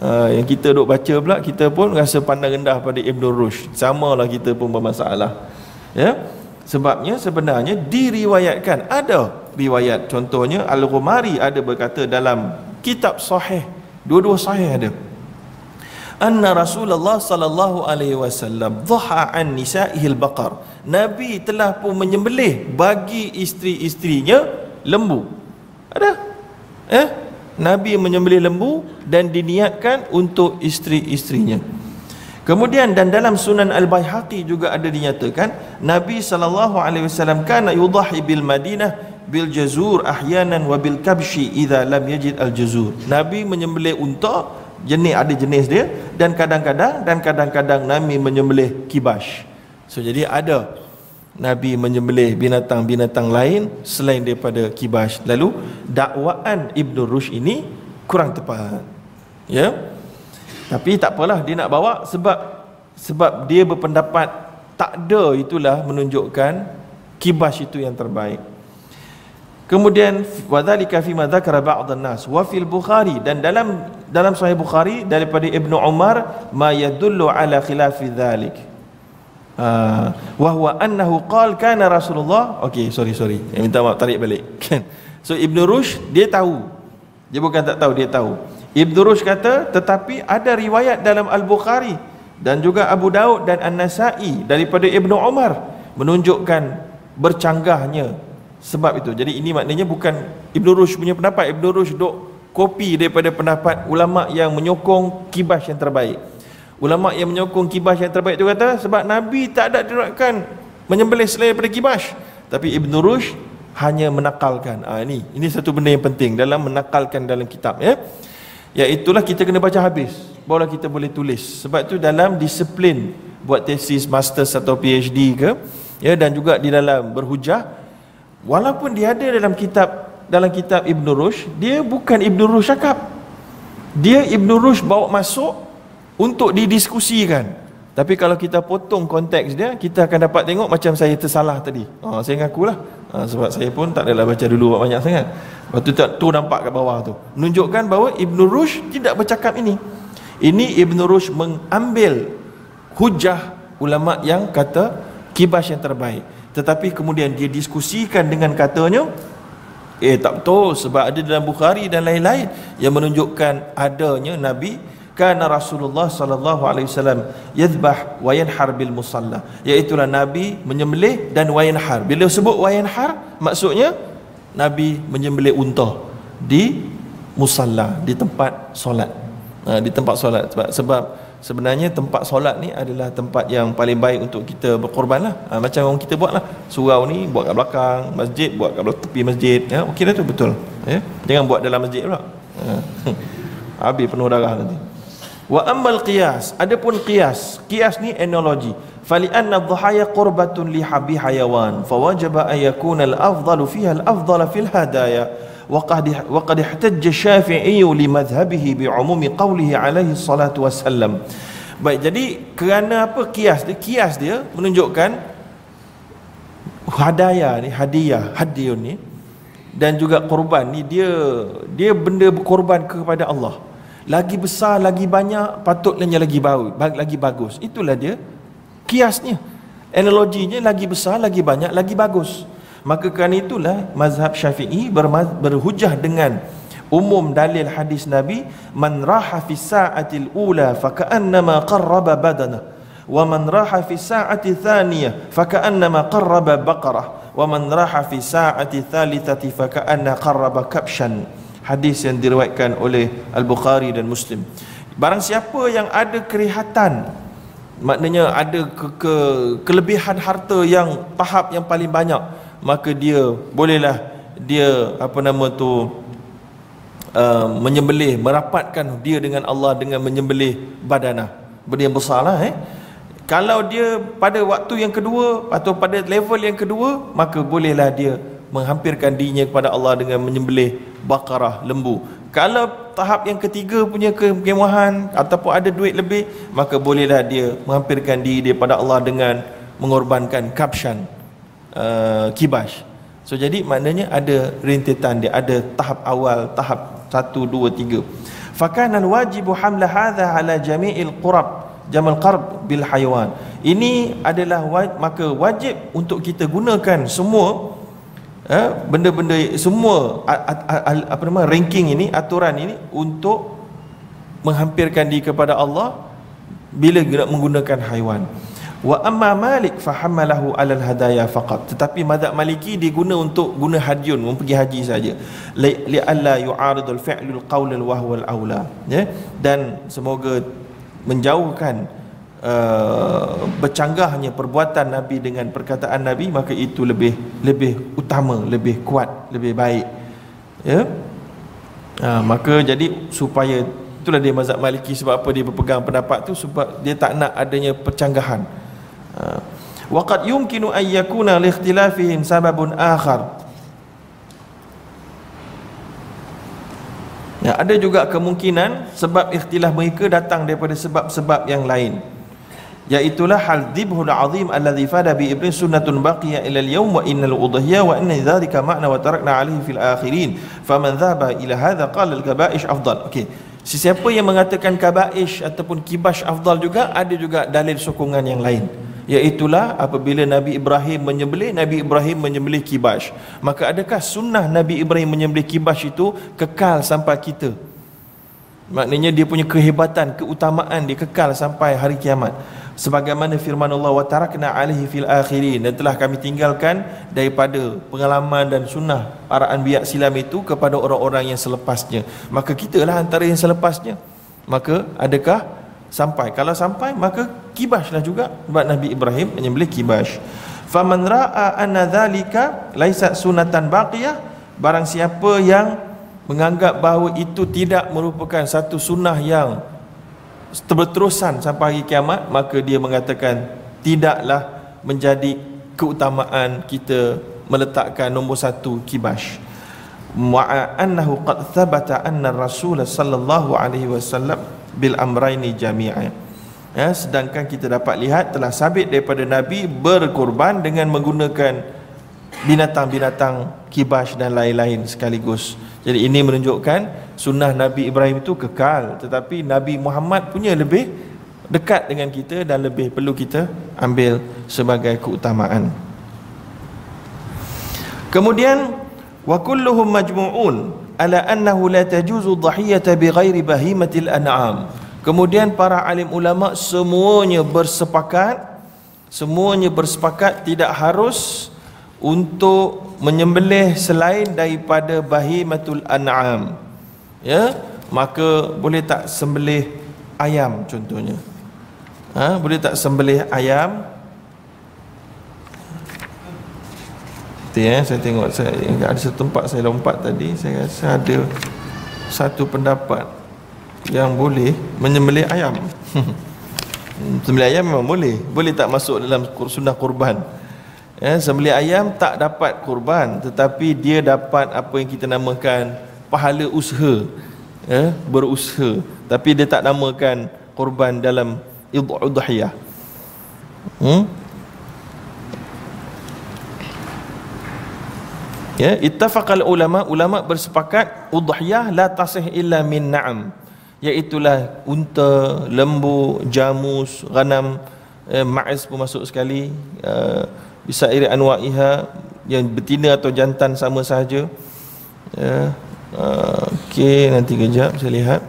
Uh, yang kita duk baca pula, kita pun rasa pandang rendah pada Ibn Rushd. Samalah kita pun bermasalah. Ya, sebabnya sebenarnya diriwayatkan ada riwayat contohnya Al-Ghumari ada berkata dalam kitab sahih. Dua-dua sahih ada. Anna Rasulullah sallallahu alaihi wasallam dhaha an nisa'ihil baqar. Nabi telah pun menyembelih bagi isteri-isterinya lembu. Ada? Eh? Nabi menyembelih lembu dan diniatkan untuk isteri-isterinya Kemudian dan dalam Sunan Al-Baihaqi juga ada dinyatakan Nabi sallallahu alaihi wasallam kana yudahi bil Madinah bil jazur ahyanan wa bil kabshi idza lam yajid al jazur. Nabi menyembelih unta jenis ada jenis dia dan kadang-kadang dan kadang-kadang nabi menyembelih kibash. So jadi ada nabi menyembelih binatang-binatang lain selain daripada kibash. Lalu dakwaan ibnu rush ini kurang tepat. Ya tapi tak apalah dia nak bawa sebab sebab dia berpendapat tak ada itulah menunjukkan kibash itu yang terbaik. Kemudian wadzalika fi ma dzakara ba'd an-nas wa fil Bukhari dan dalam dalam sahih Bukhari daripada Ibnu Umar ma yadullu ala khilafi dzalik. Uh, wa huwa annahu qala kana Rasulullah. Okey sorry sorry. Saya minta maaf tarik balik. So Ibnu Rush dia tahu. Dia bukan tak tahu dia tahu Ibnu Rush kata tetapi ada riwayat dalam Al-Bukhari dan juga Abu Daud dan An-Nasa'i daripada Ibnu Umar menunjukkan bercanggahnya sebab itu. Jadi ini maknanya bukan Ibn Rushd punya pendapat. Ibn Rushd duk kopi daripada pendapat ulama yang menyokong kibas yang terbaik. Ulama yang menyokong kibas yang terbaik itu kata sebab Nabi tak ada diriwayatkan menyembelih selain daripada kibas tapi Ibn Rushd hanya menakalkan. Ah ini ini satu benda yang penting dalam menakalkan dalam kitab ya iaitulah kita kena baca habis. Barulah kita boleh tulis. Sebab itu dalam disiplin buat tesis masters atau PhD ke ya dan juga di dalam berhujah walaupun dia ada dalam kitab dalam kitab Ibn Rush dia bukan Ibn Rush cakap. Dia Ibn Rush bawa masuk untuk didiskusikan tapi kalau kita potong konteks dia kita akan dapat tengok macam saya tersalah tadi. Ha, saya ngakulah. Ha, sebab saya pun tak adalah baca dulu banyak sangat. Lepas tu, tu nampak kat bawah tu. Menunjukkan bahawa Ibn Rush tidak bercakap ini. Ini Ibn Rush mengambil hujah ulama yang kata kibas yang terbaik. Tetapi kemudian dia diskusikan dengan katanya eh tak betul sebab ada dalam Bukhari dan lain-lain yang menunjukkan adanya nabi kana Rasulullah sallallahu alaihi wasallam yadhbah wa yanhar bil musalla. Iaitu nabi menyembelih dan wa yanhar. Bila sebut wa yanhar maksudnya nabi menyembelih unta di musalla di tempat solat. Ha, di tempat solat. Sebab sebab sebenarnya tempat solat ni adalah tempat yang paling baik untuk kita berkorban lah. Ha, macam orang kita buat lah surau ni buat kat belakang masjid buat kat tepi masjid. Ya, ok dah tu betul. Ya? jangan buat dalam masjid pula. Ha. habis penuh darah nanti wa ammal qiyas adapun qiyas qiyas ni analogi fali anna dhahaya qurbatun li habi hayawan fawajaba an yakuna al afdalu fiha al afdala fil hadaya وقد وقد احتج الشافعي لمذهبه بعموم قوله عليه الصلاه والسلام baik jadi kerana apa kias dia kias dia menunjukkan hadaya ni hadiah hadiah ni dan juga korban ni dia dia benda berkorban kepada Allah lagi besar lagi banyak patutnya lagi bagus lagi bagus. Itulah dia kiasnya. Analoginya lagi besar lagi banyak lagi bagus. Maka kerana itulah mazhab syafi'i berhujah dengan umum dalil hadis Nabi man raha fi sa'atil ula faka'annama qarraba badana wa man raha fi sa'ati thaniyah faka'annama qarraba baqarah wa man raha fi sa'ati thalithati faka'anna qarraba kabshan hadis yang diriwayatkan oleh Al-Bukhari dan Muslim. Barang siapa yang ada kerihatan maknanya ada ke, ke, kelebihan harta yang tahap yang paling banyak maka dia bolehlah dia apa nama tu uh, menyembelih merapatkan dia dengan Allah dengan menyembelih badanah. Benda yang besarlah eh. Kalau dia pada waktu yang kedua atau pada level yang kedua maka bolehlah dia menghampirkan dirinya kepada Allah dengan menyembelih bakarah lembu. Kalau tahap yang ketiga punya kemewahan ataupun ada duit lebih maka bolehlah dia menghampirkan diri dia pada Allah dengan mengorbankan kapshan uh, kibash. So jadi maknanya ada rintitan dia ada tahap awal tahap satu dua tiga. Fakana wajib hamla hadha ala jami'il qurab jamal qarb bil hayawan. Ini adalah maka wajib untuk kita gunakan semua eh, benda-benda semua apa nama ranking ini aturan ini untuk menghampirkan diri kepada Allah bila nak menggunakan haiwan. Wa amma malik fahamalahu alal hadaya faqat. Tetapi mazhab maliki diguna untuk guna hadyun untuk pergi haji saja. Li alla yu'aridul fi'lul qawl wa huwa al aula ya? Dan semoga menjauhkan uh, bercanggahnya perbuatan Nabi dengan perkataan Nabi maka itu lebih lebih utama lebih kuat lebih baik. Ya? Uh, maka jadi supaya itulah dia mazhab maliki sebab apa dia berpegang pendapat tu sebab dia tak nak adanya percanggahan. Uh, waqad yumkinu an yakuna li ikhtilafihim sababun akhar. Ya, ada juga kemungkinan sebab ikhtilaf mereka datang daripada sebab-sebab yang lain. Iaitulah hal dhibhul azim alladhi fada bi iblis sunnatun baqiya ila al-yawm wa innal udhiya wa inna dhalika ma'na wa tarakna alayhi fil akhirin. Faman dhaba ila hadha qala al-kaba'ish afdal. Okey. Sesiapa yang mengatakan kaba'ish ataupun kibash afdal juga ada juga dalil sokongan yang lain iaitulah apabila Nabi Ibrahim menyembelih Nabi Ibrahim menyembelih kibash maka adakah sunnah Nabi Ibrahim menyembelih kibash itu kekal sampai kita maknanya dia punya kehebatan keutamaan dia kekal sampai hari kiamat sebagaimana firman Allah wa tarakna alaihi fil akhirin. Dan telah kami tinggalkan daripada pengalaman dan sunnah para anbiya silam itu kepada orang-orang yang selepasnya. Maka kita lah antara yang selepasnya. Maka adakah sampai? Kalau sampai maka kibashlah juga. Sebab Nabi Ibrahim menyembelih kibash. Faman ra'a anna dhalika laisa sunatan baqiyah. Barang siapa yang menganggap bahawa itu tidak merupakan satu sunnah yang terberusan sampai hari kiamat maka dia mengatakan tidaklah menjadi keutamaan kita meletakkan nombor satu kibash. Ma'annahu qad thabata anna rasul sallallahu alaihi wasallam bil amraini jami'an. Ya, sedangkan kita dapat lihat telah sabit daripada Nabi berkorban dengan menggunakan binatang-binatang kibash dan lain-lain sekaligus jadi ini menunjukkan sunnah Nabi Ibrahim itu kekal. Tetapi Nabi Muhammad punya lebih dekat dengan kita dan lebih perlu kita ambil sebagai keutamaan. Kemudian wa kulluhum majmu'un ala annahu la tajuzu dhahiyata bighairi bahimatil an'am. Kemudian para alim ulama semuanya bersepakat semuanya bersepakat tidak harus untuk menyembelih selain daripada bahimatul an'am ya maka boleh tak sembelih ayam contohnya ha? boleh tak sembelih ayam Nanti eh, saya tengok saya ada satu tempat saya lompat tadi saya rasa ada satu pendapat yang boleh menyembelih ayam. sembelih ayam memang boleh. Boleh tak masuk dalam sunnah kurban. Eh, sembelih ayam tak dapat kurban tetapi dia dapat apa yang kita namakan pahala usaha. Eh, berusaha. Tapi dia tak namakan kurban dalam idhiyah. Hmm? ya ittafaqal ulama ulama bersepakat udhiyah la tasih illa min na'am iaitulah unta lembu jamus ganam eh, ma'az pun masuk sekali eh, bisa iri anwa'iha yang betina atau jantan sama sahaja ya uh, okey nanti kejap saya lihat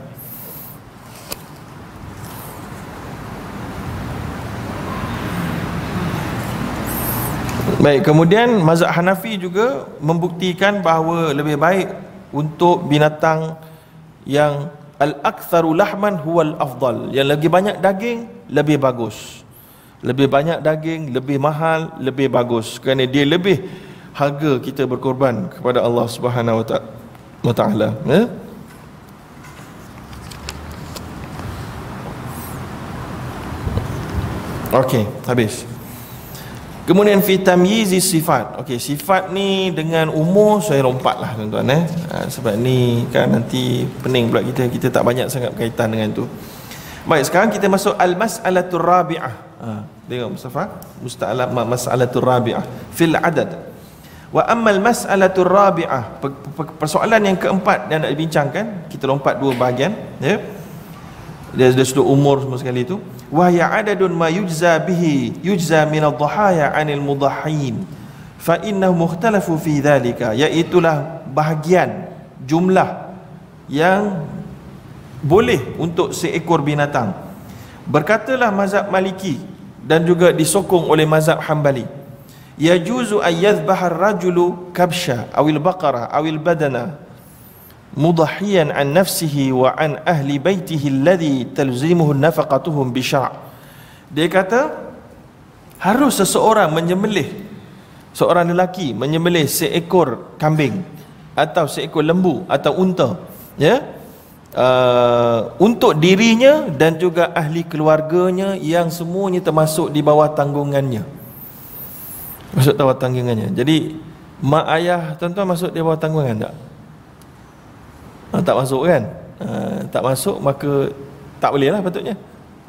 Baik, kemudian mazhab Hanafi juga membuktikan bahawa lebih baik untuk binatang yang al-aktsaru lahman huwal afdal. Yang lebih banyak daging lebih bagus. Lebih banyak daging lebih mahal, lebih bagus kerana dia lebih harga kita berkorban kepada Allah Subhanahu wa taala. Ya? Okey, habis. Kemudian fi tamyizi sifat. Okey, sifat ni dengan umur saya lompatlah tuan-tuan eh. Ha, sebab ni kan nanti pening pula kita kita tak banyak sangat berkaitan dengan tu. Baik, sekarang kita masuk al-mas'alatur rabi'ah. Ha, tengok Mustafa, musta'ala mas'alatur rabi'ah fil adad. Wa ammal mas'alatur rabi'ah, persoalan yang keempat yang nak dibincangkan, kita lompat dua bahagian, ya. Dia sudah sudut umur semua sekali itu wahya adadun ma yujza bihi yujza min ad-dhahaya 'anil mudahhin fa innahu mukhtalafu fi dhalika iaitulah bahagian jumlah yang boleh untuk seekor binatang berkatalah mazhab maliki dan juga disokong oleh mazhab hanbali yajuzu ayyadhbah ar-rajulu kabsha awil baqara awil badana mudahiyan an nafsihi wa an ahli baitihi alladhi talzimuhu nafaqatuhum bi dia kata harus seseorang menyembelih seorang lelaki menyembelih seekor kambing atau seekor lembu atau unta ya yeah? Uh, untuk dirinya dan juga ahli keluarganya yang semuanya termasuk di bawah tanggungannya. Masuk bawah tanggungannya. Jadi mak ayah tuan-tuan masuk di bawah tanggungan tak? Ha, tak masuk kan? Ha, tak masuk maka tak boleh lah patutnya.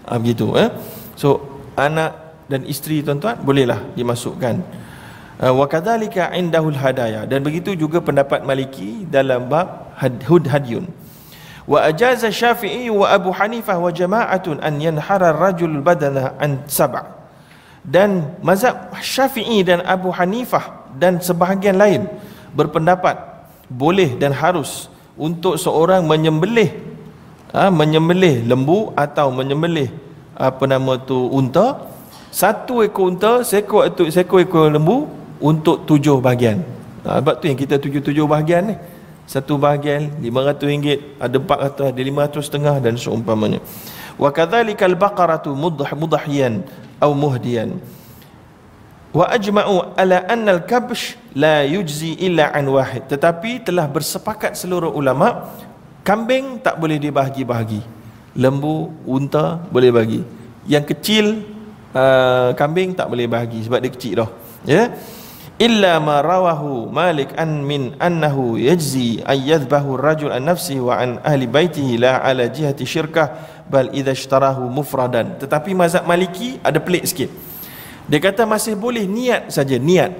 Ha, begitu eh? so anak dan isteri tuan-tuan bolehlah dimasukkan. Wa kadzalika indahul hadaya. Dan begitu juga pendapat maliki dalam bab hud hadyun wa ajaza syafi'i wa abu hanifah wa jama'atun an yanhara rajul badana an sab' dan mazhab syafi'i dan abu hanifah dan sebahagian lain berpendapat boleh dan harus untuk seorang menyembelih ha, menyembelih lembu atau menyembelih apa nama tu unta. Satu ekor unta seekor seekor ekor lembu untuk tujuh bahagian. Ha, sebab tu yang kita tujuh tujuh bahagian ni satu bahagian lima ratus ringgit ada empat ratus ada lima ratus setengah dan seumpamanya. Wa kadzalikal baqaratu mudhiyan atau muhdiyan. Wa ajma'u ala anna al-kabsh la yujzi illa an wahid. Tetapi telah bersepakat seluruh ulama kambing tak boleh dibahagi-bahagi. Lembu unta boleh bagi. Yang kecil uh, kambing tak boleh bahagi sebab dia kecil dah. Ya illa ma rawahu malik an min annahu yajzi ay yadhbahu ar-rajul an nafsihi wa an ahli baitihi la ala jihati syirkah bal idha ishtarahu mufradan tetapi mazhab maliki ada pelik sikit dia kata masih boleh niat saja, niat.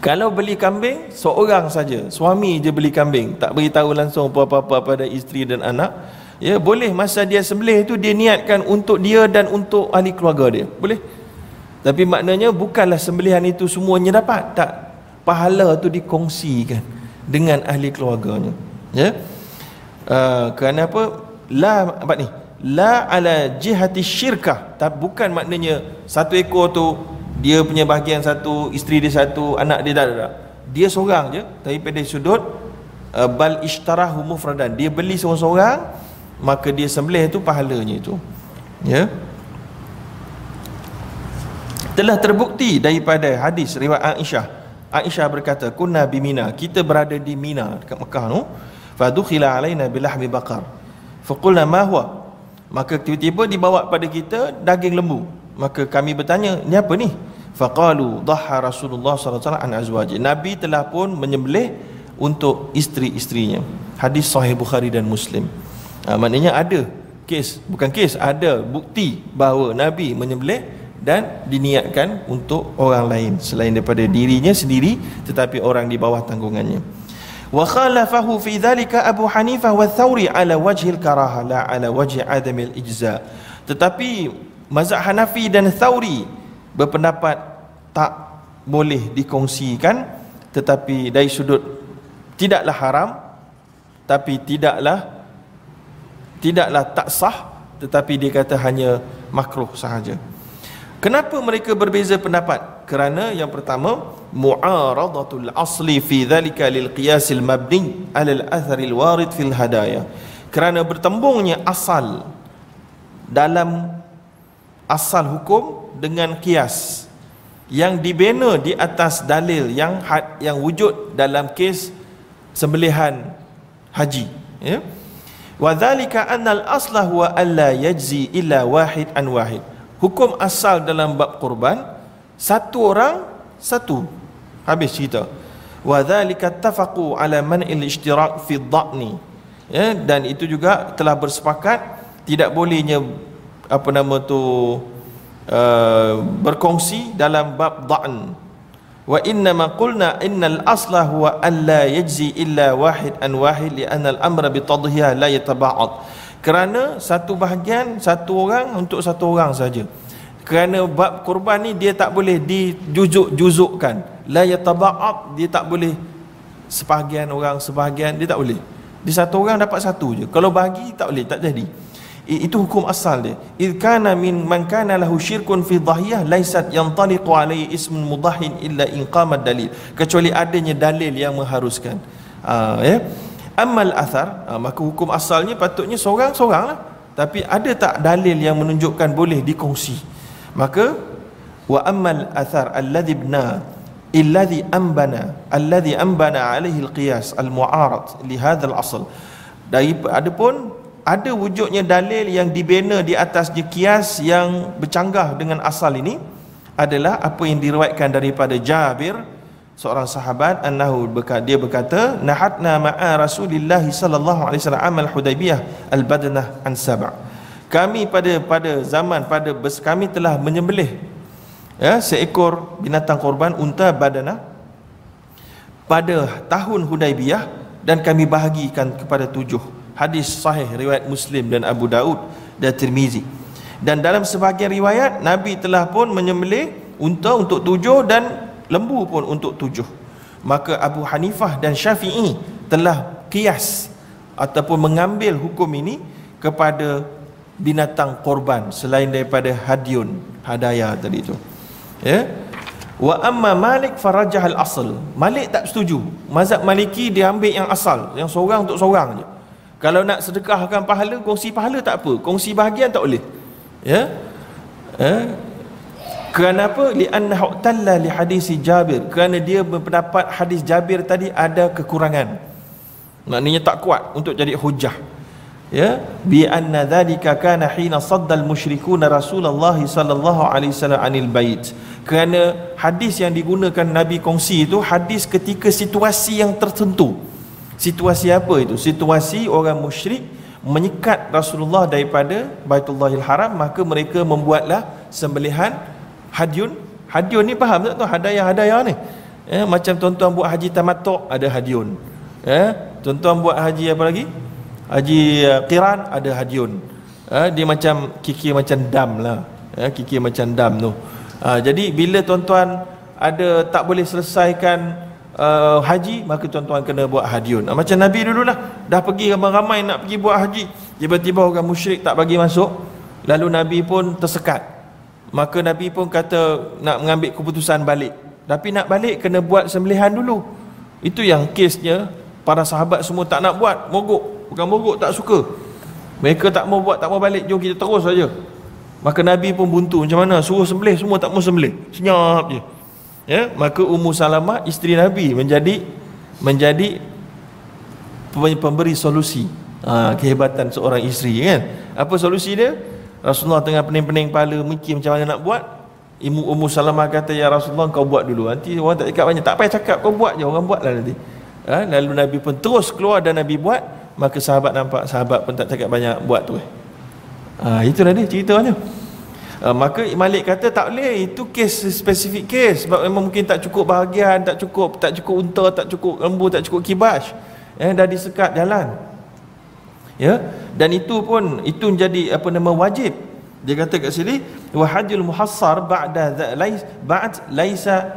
Kalau beli kambing, seorang saja, suami je beli kambing, tak beritahu langsung apa-apa pada isteri dan anak. Ya, boleh masa dia sembelih itu dia niatkan untuk dia dan untuk ahli keluarga dia. Boleh. Tapi maknanya bukanlah sembelihan itu semuanya dapat, tak. Pahala tu dikongsikan dengan ahli keluarganya. Ya. Uh, kerana apa? La apa ni? la ala jihati syirkah tapi bukan maknanya satu ekor tu dia punya bahagian satu isteri dia satu anak dia tak ada dia seorang je tapi pada sudut uh, bal ishtarahu mufradan dia beli seorang-seorang maka dia sembelih tu pahalanya itu ya telah terbukti daripada hadis riwayat Aisyah. Aisyah berkata kunna bimina kita berada di Mina dekat Mekah tu. Fadukhila alaina bilahmi baqar. Faqulna ma huwa? Maka tiba-tiba dibawa pada kita daging lembu. Maka kami bertanya ni apa ni? Faqalu dhahha rasulullah sallallahu alaihi wasallam an azwaji. Nabi telah pun menyembelih untuk isteri-isterinya. Hadis sahih bukhari dan muslim. Ha, maknanya ada kes bukan kes ada bukti bahawa nabi menyembelih dan diniatkan untuk orang lain selain daripada dirinya sendiri tetapi orang di bawah tanggungannya. Wa khalafahu fi dhalika Abu Hanifah wa Thawri ala wajhi al-karaha la ala wajhi adam al-ijza. Tetapi mazhab Hanafi dan Thawri berpendapat tak boleh dikongsikan tetapi dari sudut tidaklah haram tapi tidaklah tidaklah tak sah tetapi dia kata hanya makruh sahaja kenapa mereka berbeza pendapat? Kerana yang pertama mu'aradatul asli fi dhalika lil qiyasil mabni alal atharil warid fil hadaya. Kerana bertembungnya asal dalam asal hukum dengan kias yang dibina di atas dalil yang had, yang wujud dalam kes sembelihan haji ya. Wa dhalika anna al asla huwa alla yajzi illa wahid an wahid hukum asal dalam bab kurban satu orang satu. Habis cerita. Wa dzalika tafaqu ala man'il ishtirak fi dha'ni. Ya dan itu juga telah bersepakat tidak bolehnya apa nama tu uh, berkongsi dalam bab dha'n. Wa inna ma qulna innal asla huwa alla yajzi illa wahid an wahid li anna al amra bi tadhiyah la yataba'ad kerana satu bahagian satu orang untuk satu orang saja. Kerana bab kurban ni dia tak boleh dijujuk-juzukkan. La yataba'ab dia tak boleh sebahagian orang sebahagian dia tak boleh. Di satu orang dapat satu je. Kalau bagi tak boleh tak jadi. Itu hukum asal dia. Id kana min man kana lahu syirkun fi dhahiyah laysat yantaliqu alaihi ismun mudahin illa in qamat dalil. Kecuali adanya dalil yang mengharuskan. Uh, ya amal athar uh, maka hukum asalnya patutnya seorang seorang lah. Tapi ada tak dalil yang menunjukkan boleh dikongsi? Maka wa ammal athar alladhi bna alladhi ambana alladhi ambana alaihi alqiyas almu'arad li hadha al-asl. Dari adapun ada wujudnya dalil yang dibina di atas kias yang bercanggah dengan asal ini adalah apa yang diriwayatkan daripada Jabir seorang sahabat annahu dia berkata nahatna ma'a Rasulillah sallallahu alaihi wasallam amal Hudaybiyah al-badnah an sab' kami pada pada zaman pada kami telah menyembelih ya seekor binatang korban unta badanah pada tahun Hudaybiyah dan kami bahagikan kepada tujuh hadis sahih riwayat Muslim dan Abu Daud dan Tirmizi. Dan dalam sebahagian riwayat Nabi telah pun menyembelih unta untuk tujuh dan lembu pun untuk tujuh. Maka Abu Hanifah dan Syafi'i telah kias ataupun mengambil hukum ini kepada binatang korban selain daripada hadiun hadaya tadi itu. Ya. Wa amma Malik farajah al-asl. Malik tak setuju. Mazhab Maliki dia ambil yang asal, yang seorang untuk seorang je. Kalau nak sedekahkan pahala, kongsi pahala tak apa. Kongsi bahagian tak boleh. Ya. Eh? Kerana apa? Li'anna hu'talla li hadis Jabir. Kerana dia berpendapat hadis Jabir tadi ada kekurangan. Maknanya tak kuat untuk jadi hujah. Ya, bi anna dhalika kana hina saddal musyrikun Rasulullah sallallahu alaihi wasallam anil bait. Kerana hadis yang digunakan Nabi kongsi itu hadis ketika situasi yang tertentu. Situasi apa itu? Situasi orang musyrik menyekat Rasulullah daripada Baitullahil Haram maka mereka membuatlah sembelihan hadyun. Hadyun ni faham tak tu hadaya-hadaya ni? Ya, macam tuan-tuan buat haji tamattu ada hadyun. Ya, tuan-tuan buat haji apa lagi? Haji uh, qiran ada hadyun. Ya, dia macam kiki macam dam lah. Ya, kiki macam dam tu. Ha, jadi bila tuan-tuan ada tak boleh selesaikan uh, haji maka tuan-tuan kena buat hadiun uh, macam Nabi dulu lah dah pergi ramai-ramai nak pergi buat haji tiba-tiba orang musyrik tak bagi masuk lalu Nabi pun tersekat maka Nabi pun kata nak mengambil keputusan balik. Tapi nak balik kena buat sembelihan dulu. Itu yang kesnya para sahabat semua tak nak buat. Mogok. Bukan mogok tak suka. Mereka tak mau buat tak mau balik jom kita terus saja. Maka Nabi pun buntu. Macam mana? Suruh sembelih semua tak mau sembelih. Senyap je. Ya? Maka Ummu Salamah isteri Nabi menjadi menjadi pemberi solusi. Ha, kehebatan seorang isteri kan? Apa solusi dia Rasulullah tengah pening-pening kepala mikir macam mana nak buat. Ibu Ummu Salamah kata ya Rasulullah kau buat dulu. Nanti orang tak cakap banyak. Tak payah cakap kau buat je. Orang buatlah nanti. Ha, lalu Nabi pun terus keluar dan Nabi buat. Maka sahabat nampak sahabat pun tak cakap banyak buat tu. Ha, itulah dia ceritanya. Uh, maka Malik kata tak boleh itu kes spesifik kes. Sebab memang mungkin tak cukup bahagian tak cukup tak cukup unta tak cukup lembu tak cukup kibash. Eh dah disekat jalan ya? Dan itu pun itu menjadi apa nama wajib. Dia kata kat sini wa hajjul muhassar ba'da lais ba'd laisa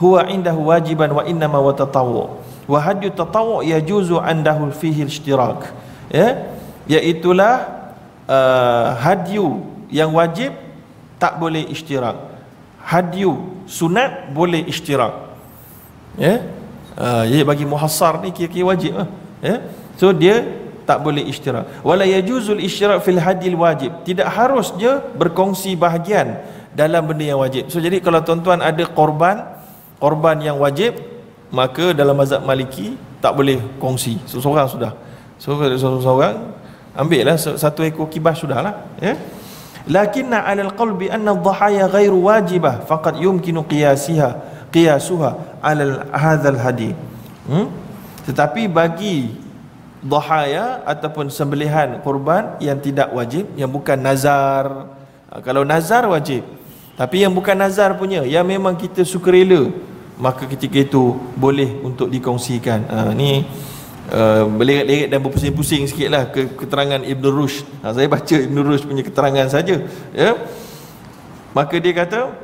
huwa indahu wajiban wa inna ma wa tatawwu. Wa hajju tatawwu yajuzu andahu fihi al-ishtirak. Ya? Iaitulah uh, hadyu yang wajib tak boleh ishtirak. Hadyu sunat boleh ishtirak. Ya? Uh, bagi muhassar ni kira-kira wajib lah. Ya? So dia tak boleh ishtirak wala yajuzul ishtirak fil hadil wajib. Tidak harus dia berkongsi bahagian dalam benda yang wajib. So jadi kalau tuan-tuan ada korban korban yang wajib maka dalam mazhab maliki tak boleh kongsi. Seseorang sudah. So seseorang ambil lah satu ekor kibas sudahlah ya. Lakinna ala alqawl bi anna adh-dhahaya ghairu wajibah faqad yumkinu qiyasiha qiyasuha ala hadha hadi. Hmm? tetapi bagi dhahaya ataupun sembelihan korban yang tidak wajib yang bukan nazar. Ha, kalau nazar wajib. Tapi yang bukan nazar punya yang memang kita sukarela maka ketika itu boleh untuk dikongsikan. Ha, ni Uh, berleret-leret dan berpusing-pusing sikit lah ke, keterangan Ibn Rushd. Ha, saya baca Ibn Rushd punya keterangan saja ya. maka dia kata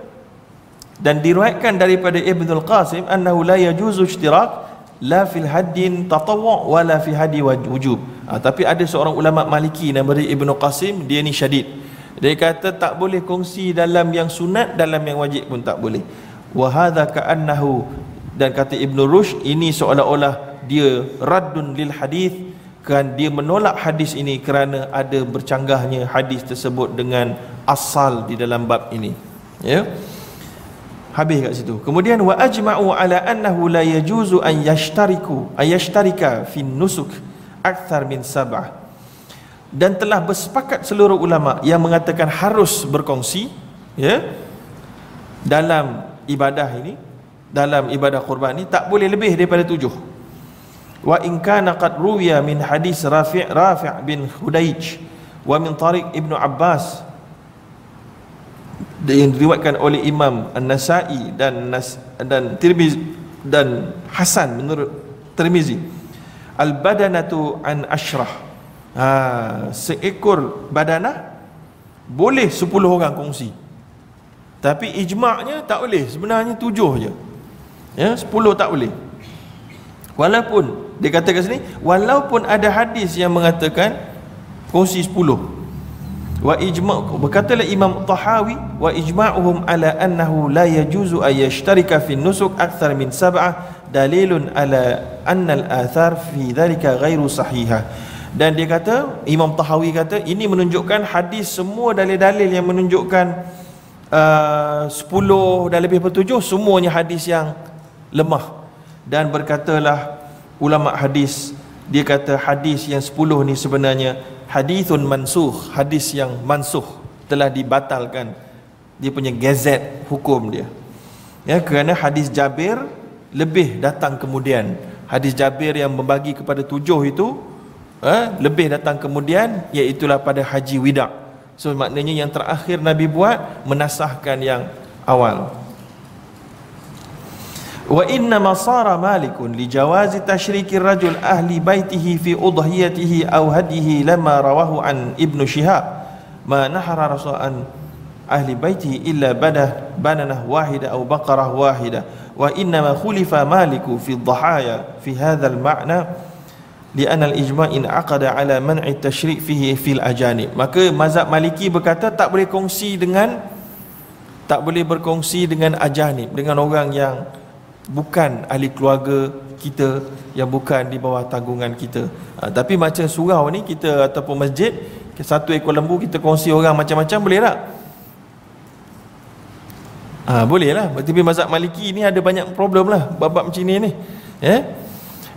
dan diriwayatkan daripada Ibn Al-Qasim annahu la yajuzu ishtirak la fil haddin tatawwu' wa la fi hadi wujub. Ha, tapi ada seorang ulama maliki nama dia Ibn Qasim dia ni syadid. Dia kata tak boleh kongsi dalam yang sunat dalam yang wajib pun tak boleh. Wa hadha ka'annahu dan kata Ibn Rushd ini seolah-olah dia raddun lil hadis kan dia menolak hadis ini kerana ada bercanggahnya hadis tersebut dengan asal di dalam bab ini. Ya habis kat situ. Kemudian wa ajma'u ala annahu la yajuzu an yashtariku ay yashtarika fi nusuk akthar min sab'ah. Dan telah bersepakat seluruh ulama yang mengatakan harus berkongsi ya dalam ibadah ini dalam ibadah kurban ini tak boleh lebih daripada tujuh. Wa in kana qad ruwiya min hadis Rafi' Rafi' bin Hudaij wa min tariq Ibnu Abbas yang diriwayatkan oleh Imam An-Nasa'i dan Nas, dan Tirmizi dan Hasan menurut Tirmizi. Al-badanatu an ashrah. Ha, seekor badanah boleh 10 orang kongsi. Tapi ijma'nya tak boleh. Sebenarnya tujuh je. Ya 10 tak boleh. Walaupun dia kata kat sini walaupun ada hadis yang mengatakan kongsi 10 wa ijma' berkatalah Imam Tahawi wa ijma'uhum ala annahu la yajuzu ay yashtarika fi nusuk akthar min sab'ah dalilun ala anna al-athar fi dhalika ghairu sahihah. Dan dia kata Imam Tahawi kata ini menunjukkan hadis semua dalil-dalil yang menunjukkan uh, 10 dan lebih bertujuh semuanya hadis yang lemah. Dan berkatalah ulama hadis dia kata hadis yang 10 ni sebenarnya hadithun mansuh hadis yang mansuh telah dibatalkan. Dia punya gazet hukum dia. Ya kerana hadis Jabir lebih datang kemudian. Hadis Jabir yang membagi kepada tujuh itu eh, lebih datang kemudian iaitulah pada haji wida. So maknanya yang terakhir Nabi buat menasahkan yang awal wa inna ma sara malikun li jawazi tashriki rajul ahli baitihi fi udhiyatihi aw hadihi lama rawahu an ibnu shihab ma nahara rasul an ahli baitihi illa bada bananah wahida aw baqarah wahida wa inna ma khulifa maliku fi dhahaya fi hadha al ma'na لأن الإجماع إن عقد على منع التشريك فيه في الأجانب maka mazhab maliki berkata tak boleh kongsi dengan tak boleh berkongsi dengan ajanib dengan orang yang bukan ahli keluarga kita yang bukan di bawah tanggungan kita. Ha, tapi macam surau ni kita ataupun masjid satu ekor lembu kita kongsi orang macam-macam boleh tak? Ha, boleh lah. Tapi mazhab maliki ni ada banyak problem lah bab-bab macam ni ni. Eh?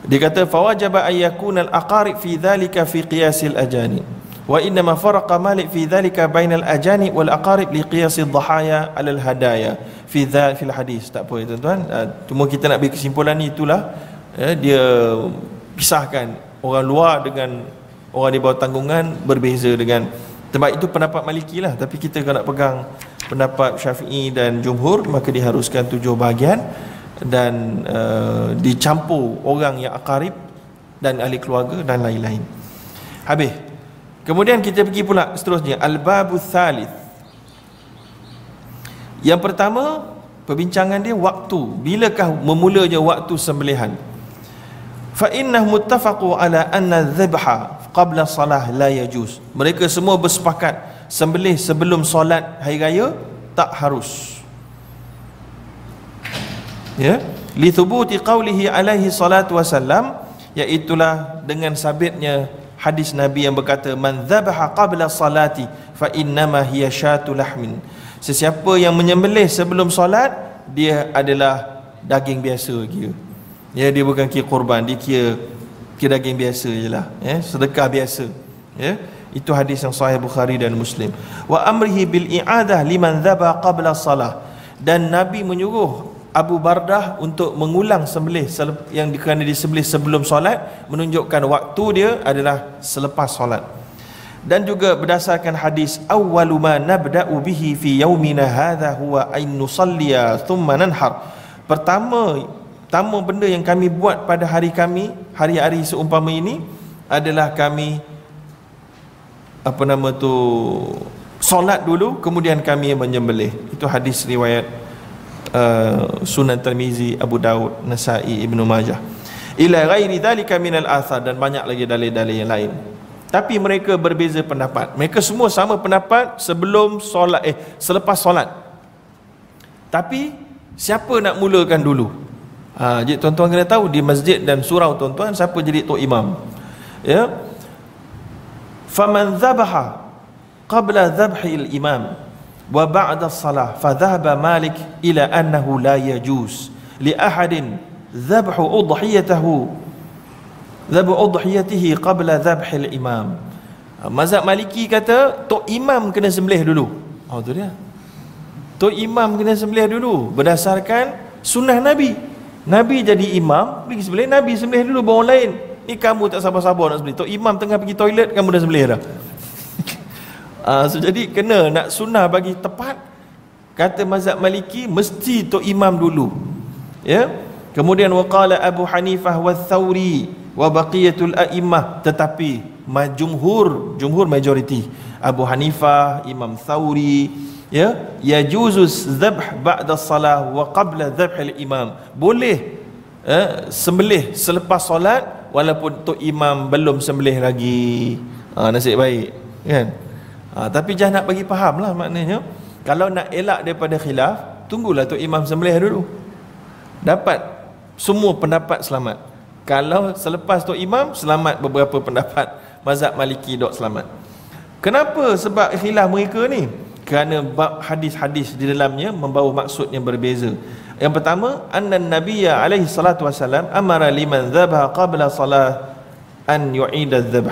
dia kata fawajaba ayyakun al-aqarib fi dhalika fi qiyasil ajani. Wa innama faraqa malik fi dhalika bainal ajani wal aqarib li qiyasil dhahaya alal hadaya fi dhal fil hadis. Tak apa tuan-tuan. Uh, cuma kita nak bagi kesimpulan ni itulah uh, dia pisahkan orang luar dengan orang di bawah tanggungan berbeza dengan tempat itu pendapat maliki lah. Tapi kita kalau nak pegang pendapat syafi'i dan jumhur maka diharuskan tujuh bahagian dan uh, dicampur orang yang akarib dan ahli keluarga dan lain-lain. Habis kemudian kita pergi pula seterusnya. Al-babu thalith yang pertama, perbincangan dia waktu. Bilakah memulanya waktu sembelihan? Fa inna muttafaqu ala anna dhabha qabla salah la yajuz. Mereka semua bersepakat sembelih sebelum solat hari raya tak harus. Ya, li thubuti qawlihi alaihi salatu wasallam iaitulah dengan sabitnya hadis Nabi yang berkata man dhabha qabla salati fa innama hiya syatu lahmin Sesiapa yang menyembelih sebelum solat Dia adalah daging biasa kira Ya dia bukan kira korban Dia kira, kira daging biasa je lah ya, Sedekah biasa ya, Itu hadis yang sahih Bukhari dan Muslim. Wa amrihi bil i'adah liman dhaba qabla salah. Dan Nabi menyuruh Abu Bardah untuk mengulang sembelih yang kerana disembelih sebelum solat menunjukkan waktu dia adalah selepas solat dan juga berdasarkan hadis awwalu ma nabda'u bihi fi yaumina hadha huwa ain nusalliya thumma nanhar. Pertama pertama benda yang kami buat pada hari kami hari-hari seumpama ini adalah kami apa nama tu solat dulu kemudian kami menyembelih. Itu hadis riwayat uh, Sunan Tirmizi Abu Daud Nasa'i Ibnu Majah. Ila ghairi dhalika minal athar dan banyak lagi dalil-dalil yang lain tapi mereka berbeza pendapat. Mereka semua sama pendapat sebelum solat eh selepas solat. Tapi siapa nak mulakan dulu? Ha, jadi tuan-tuan kena tahu di masjid dan surau tuan-tuan siapa jadi tok imam? Ya? Faman dhabaha qabla dhabhi al-imam wa ba'da as-salah fa dhahaba malik ila annahu la yajuz li ahadin dhabhu udhiyatahu dhabhu udhiyatihi qabla dhabhi al-imam mazhab maliki kata tok imam kena sembelih dulu. Oh tu dia. Tok imam kena sembelih dulu berdasarkan sunnah nabi. Nabi jadi imam pergi sembelih. Nabi sembelih dulu baru orang lain. Ni kamu tak sabar-sabar nak sembelih. Tok imam tengah pergi toilet kamu dah sembelih dah. Uh, so jadi kena nak sunnah bagi tepat. Kata mazhab maliki mesti tok imam dulu. Ya kemudian waqala abu hanifah wa thawri wa baqiyatul a'immah. Tetapi jumhur jumhur majoriti. Abu hanifah imam thawri ya yajuzus dhabh ba'da salah wa qabla dhabh al-imam boleh eh, sembelih selepas solat walaupun tok imam belum sembelih lagi. Ha, nasib baik kan? Ha, tapi jangan nak bagi faham lah maknanya. Kalau nak elak daripada khilaf tunggulah tok imam sembelih dulu. Dapat semua pendapat selamat. Kalau selepas tok imam selamat beberapa pendapat. Mazhab maliki dok selamat. Kenapa? Sebab khilaf mereka ni. Kerana bab hadis-hadis di dalamnya membawa maksud yang berbeza. Yang pertama, anna Nabiya alaihi salatu wasalam amara liman dhabha qabla salah an yu'ida dhabh.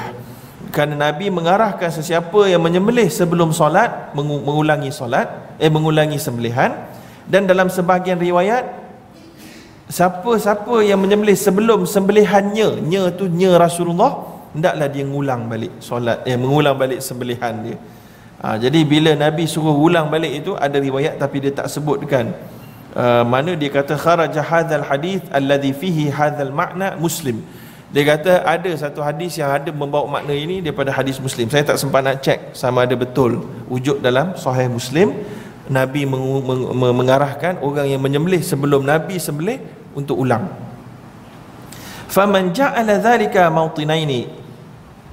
Kerana Nabi mengarahkan sesiapa yang menyembelih sebelum solat mengulangi solat, eh mengulangi sembelihan. Dan dalam sebahagian riwayat siapa-siapa yang menyembelih sebelum sembelihannya, nya tu nya Rasulullah, hendaklah dia mengulang balik solat, eh mengulang balik sembelihan dia. Ha, jadi bila Nabi suruh ulang balik itu ada riwayat tapi dia tak sebutkan. Uh, mana dia kata kharaja hadzal hadis alladhi fihi hadzal makna muslim. Dia kata ada satu hadis yang ada membawa makna ini daripada hadis muslim. Saya tak sempat nak cek sama ada betul wujud dalam sahih muslim. Nabi meng- meng- mengarahkan orang yang menyembelih sebelum nabi sembelih untuk ulang. Faman ja'ala dhalika mawtinaini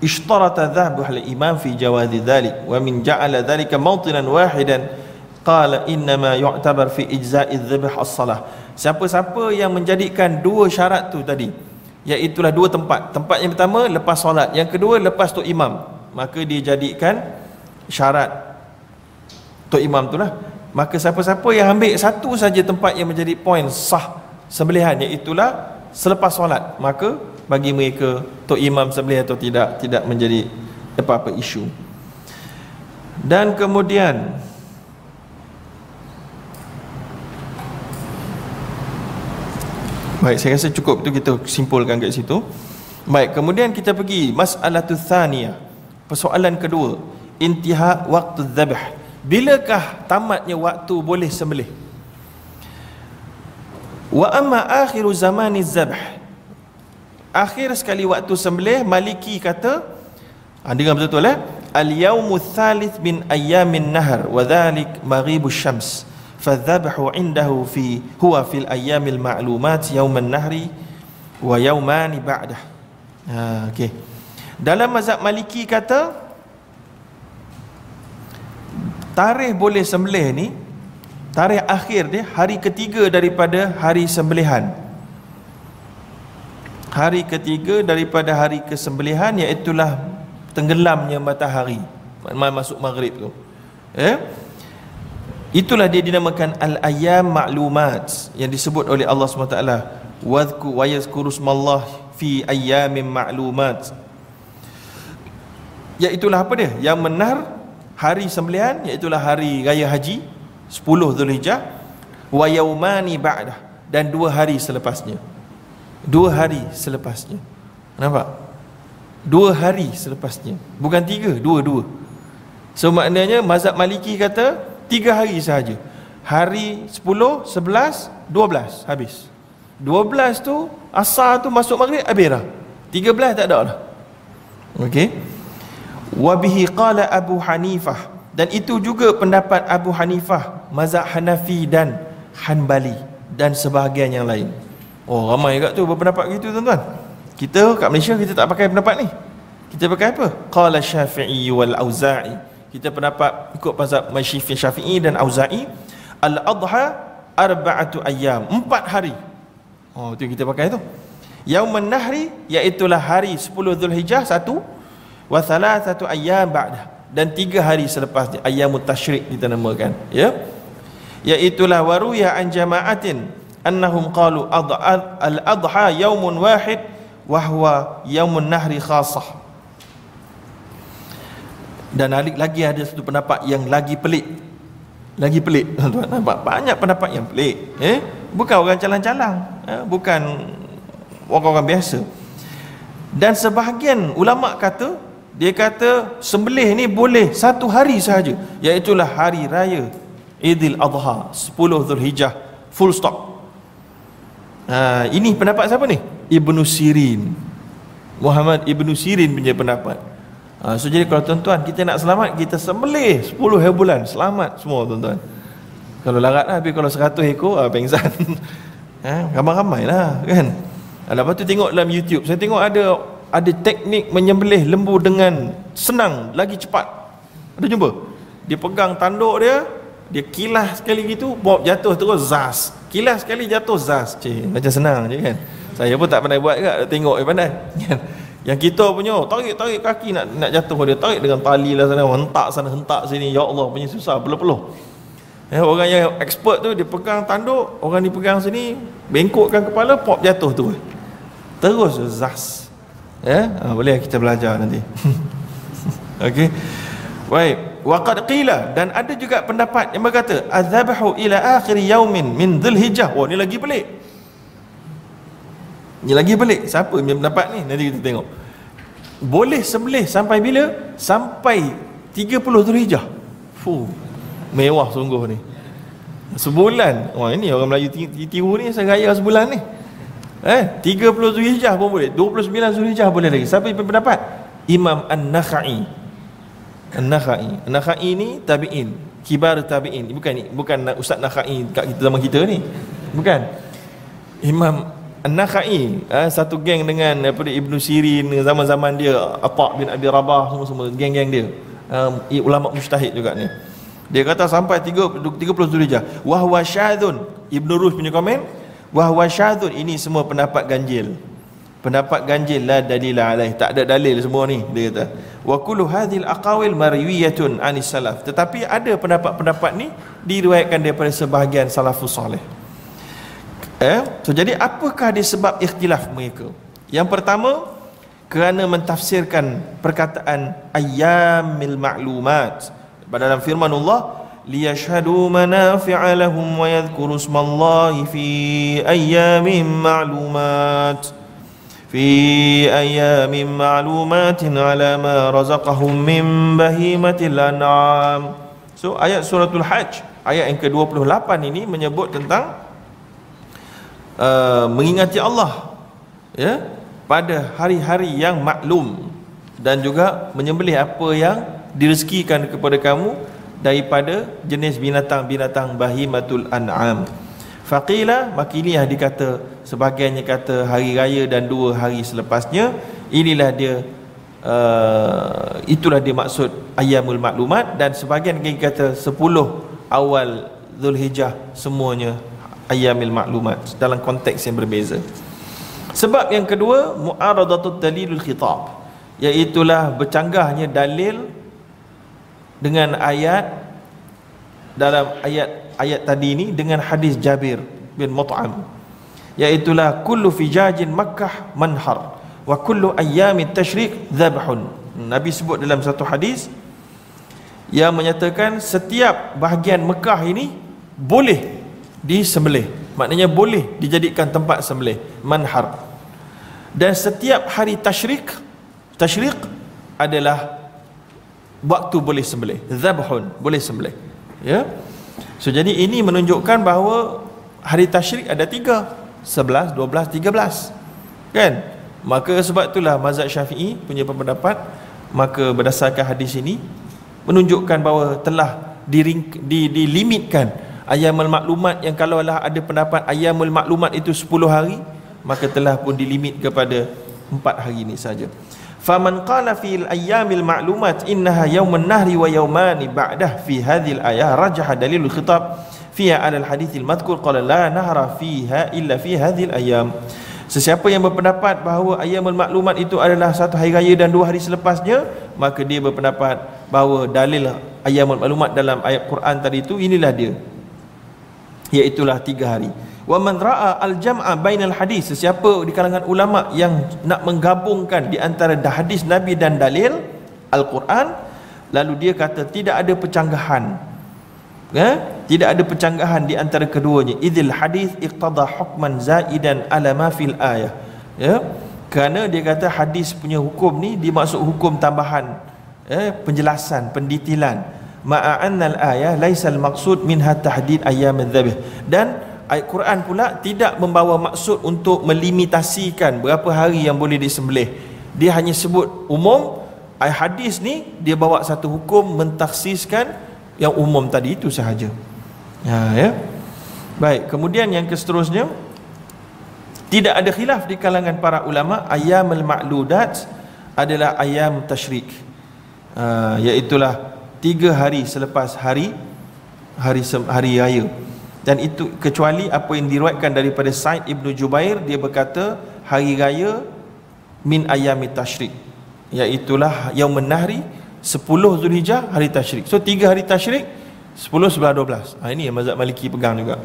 ishtarata dhahabu al-imam fi jawazi dhalik wa min ja'ala dhalika mawtinan wahidan qala innama yu'tabar fi ijza'i dzibh as-salah. Siapa-siapa yang menjadikan dua syarat tu tadi iaitu dua tempat. Tempat yang pertama lepas solat. Yang kedua lepas tu imam. Maka dia jadikan syarat tu imam tu lah. Maka siapa-siapa yang ambil satu saja tempat yang menjadi poin sah sembelihan iaitu selepas solat maka bagi mereka tu imam sembelih atau tidak tidak menjadi apa-apa isu dan kemudian Baik, saya rasa cukup itu kita simpulkan kat situ. Baik, kemudian kita pergi masalah tu thaniyah. Persoalan kedua, intiha waktu dhabh. Bilakah tamatnya waktu boleh sembelih? Wa amma akhiru zamani zabh. Akhir sekali waktu sembelih Maliki kata ha, dengar betul betul eh al-yawmu thalith min ayyamin nahar wa dhalik maghibu syams fadhabhu indahu fi huwa fil ayyamil ma'lumat yawman nahri wa yawmani ba'dah. Ha okey. Dalam mazhab Maliki kata tarikh boleh sembelih ni tarikh akhir dia hari ketiga daripada hari sembelihan hari ketiga daripada hari kesembelihan iaitulah tenggelamnya matahari masuk maghrib tu eh Itulah dia dinamakan al-ayyam ma'lumat yang disebut oleh Allah SWT. Wa yazkuru smallah fi ayyamin ma'lumat. Iaitulah apa dia? Yang menar hari sembelihan iaitulah hari raya haji 10 Zulhijjah wa yaumani ba'dah dan dua hari selepasnya. Dua hari selepasnya. Nampak? Dua hari selepasnya. Bukan tiga, dua-dua. So maknanya mazhab Maliki kata Tiga hari sahaja Hari 10, 11, 12 Habis 12 tu Asar tu masuk maghrib Habis dah 13 tak ada dah Okey Wabihi qala Abu Hanifah Dan itu juga pendapat Abu Hanifah Mazhab Hanafi dan Hanbali Dan sebahagian yang lain. Oh ramai juga tu berpendapat gitu tuan-tuan. Kita kat Malaysia kita tak pakai pendapat ni. Kita pakai apa? Qala Syafi'i wal Auza'i. Kita pendapat ikut mazhab Masyifi Syafi'i dan Auza'i. Al-adha arba'atu ayyam. Empat hari. Oh tu kita pakai tu. Yaumun Nahri iaitulah hari 10 Zulhijjah satu wa thalathatu ayyam ba'da dan tiga hari selepas ayyamut tasyrik kita namakan ya. Iaitulah waruya an jama'atin annahum qalu al adha yaumun wahid wa huwa yaumun nahri khassah dan lagi ada satu pendapat yang lagi pelik. Lagi pelik tuan nampak? Banyak pendapat yang pelik eh bukan orang calang-calang eh? bukan orang-orang biasa. Dan sebahagian ulama kata dia kata sembelih ni boleh satu hari sahaja. Iaitu hari raya Idul Adha 10 Zulhijjah. Full stop. Ha, ini pendapat siapa ni? Ibnu Sirin. Muhammad Ibnu Sirin punya pendapat. Ha, so jadi kalau tuan-tuan kita nak selamat kita sembelih 10 hari bulan. Selamat semua tuan-tuan. Kalau larat lah, tapi kalau 100 ekor ah, pengsan. Ha, ramai-ramai lah kan? Ha, lepas tu tengok dalam YouTube, saya tengok ada ada teknik menyembelih lembu dengan senang, lagi cepat. Ada jumpa? Dia pegang tanduk dia, dia kilas sekali gitu, bawa jatuh terus zas. Kilas sekali jatuh zas. Cik, macam senang je kan. Saya pun tak pandai buat juga, tengok dia pandai. Yang kita punya, tarik-tarik kaki nak nak jatuh dia, tarik dengan tali lah sana, hentak sana, hentak sini. Ya Allah, punya susah, peluh-peluh. Eh, orang yang expert tu, dia pegang tanduk, orang ni pegang sini, bengkokkan kepala, pop jatuh tu terus zas ya ha, boleh kita belajar nanti. Okey. Baik. Waqad qila. Dan ada juga pendapat yang berkata azabahu ila akhir yaumin min dhulhijjah. Oh ni lagi pelik. Ni lagi pelik. Siapa yang pendapat ni? Nanti kita tengok. Boleh sembelih sampai bila? Sampai 30 dhulhijjah. Fu mewah sungguh ni. Sebulan. Wah ini orang Melayu tiru ni seraya sebulan ni Eh, 30 Zulhijjah pun boleh. 29 Zulhijjah boleh lagi. Siapa yang pendapat? Imam An-Nakhai. An-Nakhai. An-Nakhai ni tabi'in. Kibar tabi'in. Bukan ni, bukan Ustaz Nakhai kat kita zaman kita ni. Bukan. Imam An-Nakhai, eh, satu geng dengan apa dia Ibnu Sirin zaman-zaman dia, Atha bin Abi Rabah semua semua geng-geng dia. Um, ulama mujtahid juga ni. Dia kata sampai 30 30 Zulhijjah. Wa huwa syadzun. Ibnu Rushd punya komen, wahwa syadzun ini semua pendapat ganjil. Pendapat ganjil la dalil alaih. Tak ada dalil semua ni dia kata. Wa kullu hadhil aqawil marwiyatun anis salaf. Tetapi ada pendapat-pendapat ni diriwayatkan daripada sebahagian salafus soleh eh? So jadi apakah disebab ikhtilaf mereka? Yang pertama kerana mentafsirkan perkataan ayyamil ma'lumat. Dalam firman Allah ليشهدوا منافع لهم ويذكروا اسم الله في أيام معلومات في أيام معلومات على ما رزقهم من بهيمة الأنعام So ayat suratul hajj Ayat yang ke-28 ini menyebut tentang uh, Mengingati Allah ya, Pada hari-hari yang maklum Dan juga menyembelih apa yang Direzekikan kepada kamu daripada jenis binatang-binatang bahimatul an'am. Faqila makiniah dikata sebagiannya kata hari raya dan dua hari selepasnya inilah dia uh, itulah dia maksud ayamul maklumat dan sebagian lagi kata 10 awal Zulhijjah semuanya ayamil maklumat dalam konteks yang berbeza. Sebab yang kedua mu'aradatut dalilul khitab iaitulah bercanggahnya dalil dengan ayat dalam ayat ayat tadi ini dengan hadis Jabir bin Mut'am. Iaitulah kullu fijajin Makkah manhar wa kullu ayyami tashriq dhabhun. Nabi sebut dalam satu hadis yang menyatakan setiap bahagian Mekah ini boleh disembelih. Maknanya boleh dijadikan tempat sembelih manhar. Dan setiap hari tashriq tashriq adalah waktu boleh sembelih. Zabhun boleh sembelih. Ya? So jadi ini menunjukkan bahawa hari tasyrik ada tiga. Sebelas, dua belas, tiga belas. Kan? Maka sebab itulah mazhab syafi'i punya pendapat maka berdasarkan hadis ini menunjukkan bahawa telah diring, di, dilimitkan ayamul maklumat yang kalau lah ada pendapat ayamul maklumat itu sepuluh hari maka telah pun dilimit kepada empat hari ini saja faman qala fil ayyamil ma'lumat innaha yawmun nahri wa yawmani ba'dah fi hadhil ayah rajaha dalilul khitab fiha ala al hadithil madhkur qala la nahra fiha illa fi hadhil ayyam Sesiapa yang berpendapat bahawa ayamul maklumat itu adalah satu hari raya dan dua hari selepasnya, maka dia berpendapat bahawa dalil ayamul maklumat dalam ayat Quran tadi itu inilah dia. Iaitulah tiga hari. Wa man ra'a al-jam'a bainal hadis, sesiapa di kalangan ulama yang nak menggabungkan di antara hadis Nabi dan dalil Al-Quran, lalu dia kata tidak ada pencanggahan ya? tidak ada pencanggahan di antara keduanya. Idil hadis iqtada hukman zaidan ala ma fil ayah. Ya? Kerana dia kata hadis punya hukum ni dimaksud hukum tambahan ya? penjelasan pendetilan ma'annal ayah laisal maqsud minha tahdid ayyam dzabih dan ayat Quran pula tidak membawa maksud untuk melimitasikan berapa hari yang boleh disembelih dia hanya sebut umum ayat hadis ni dia bawa satu hukum mentaksiskan yang umum tadi itu sahaja. Ya, ya. Baik, kemudian yang seterusnya tidak ada khilaf di kalangan para ulama ayamul ma'ludat adalah ayam tasyrik. Uh, iaitulah tiga hari selepas hari hari hari raya. Dan itu kecuali apa yang diriwayatkan daripada Said Ibnu Jubair dia berkata hari raya min ayami tasyrik. Iaitulah yaumun nahri 10 Zulhijjah hari tasyrik. So 3 hari tasyrik 10 11 12. Ha ini yang mazhab Maliki pegang juga.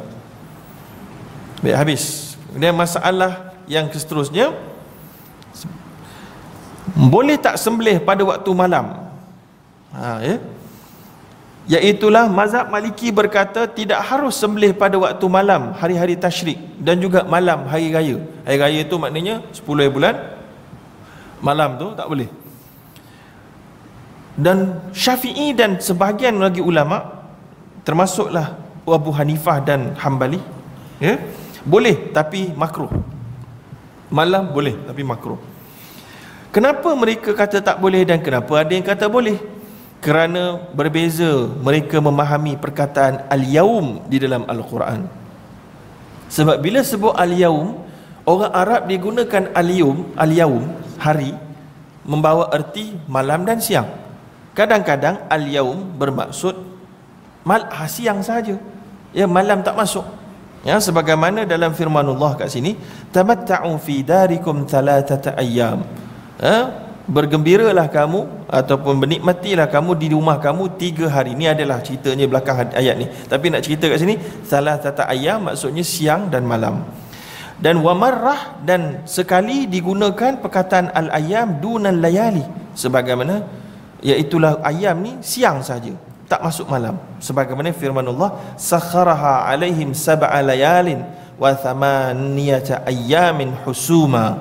Baik habis. Kemudian masalah yang seterusnya boleh tak sembelih pada waktu malam? Ha ya. Iaitulah mazhab Maliki berkata tidak harus sembelih pada waktu malam hari-hari tasyrik dan juga malam hari raya. Hari raya itu maknanya 10 bulan malam tu tak boleh. Dan Syafi'i dan sebahagian lagi ulama termasuklah Abu Hanifah dan Hambali ya boleh tapi makruh. Malam boleh tapi makruh. Kenapa mereka kata tak boleh dan kenapa ada yang kata boleh kerana berbeza mereka memahami perkataan al-yaum di dalam al-Quran sebab bila sebut al-yaum orang Arab digunakan al-yaum al-yaum hari membawa erti malam dan siang Kadang-kadang al-yaum bermaksud mal ha, siang saja. Ya malam tak masuk. Ya sebagaimana dalam firman Allah kat sini, tamatta'u fi darikum thalathata ayyam. Ya, bergembiralah kamu ataupun bernikmatilah kamu di rumah kamu tiga hari. Ini adalah ceritanya belakang ayat ni. Tapi nak cerita kat sini, salah tata ayam maksudnya siang dan malam. Dan wamarrah dan sekali digunakan perkataan al-ayam dunal layali. Sebagaimana iaitulah ayam ni siang saja tak masuk malam sebagaimana firman Allah sakharaha alaihim sab'a layalin wa thamaniyata ayamin husuma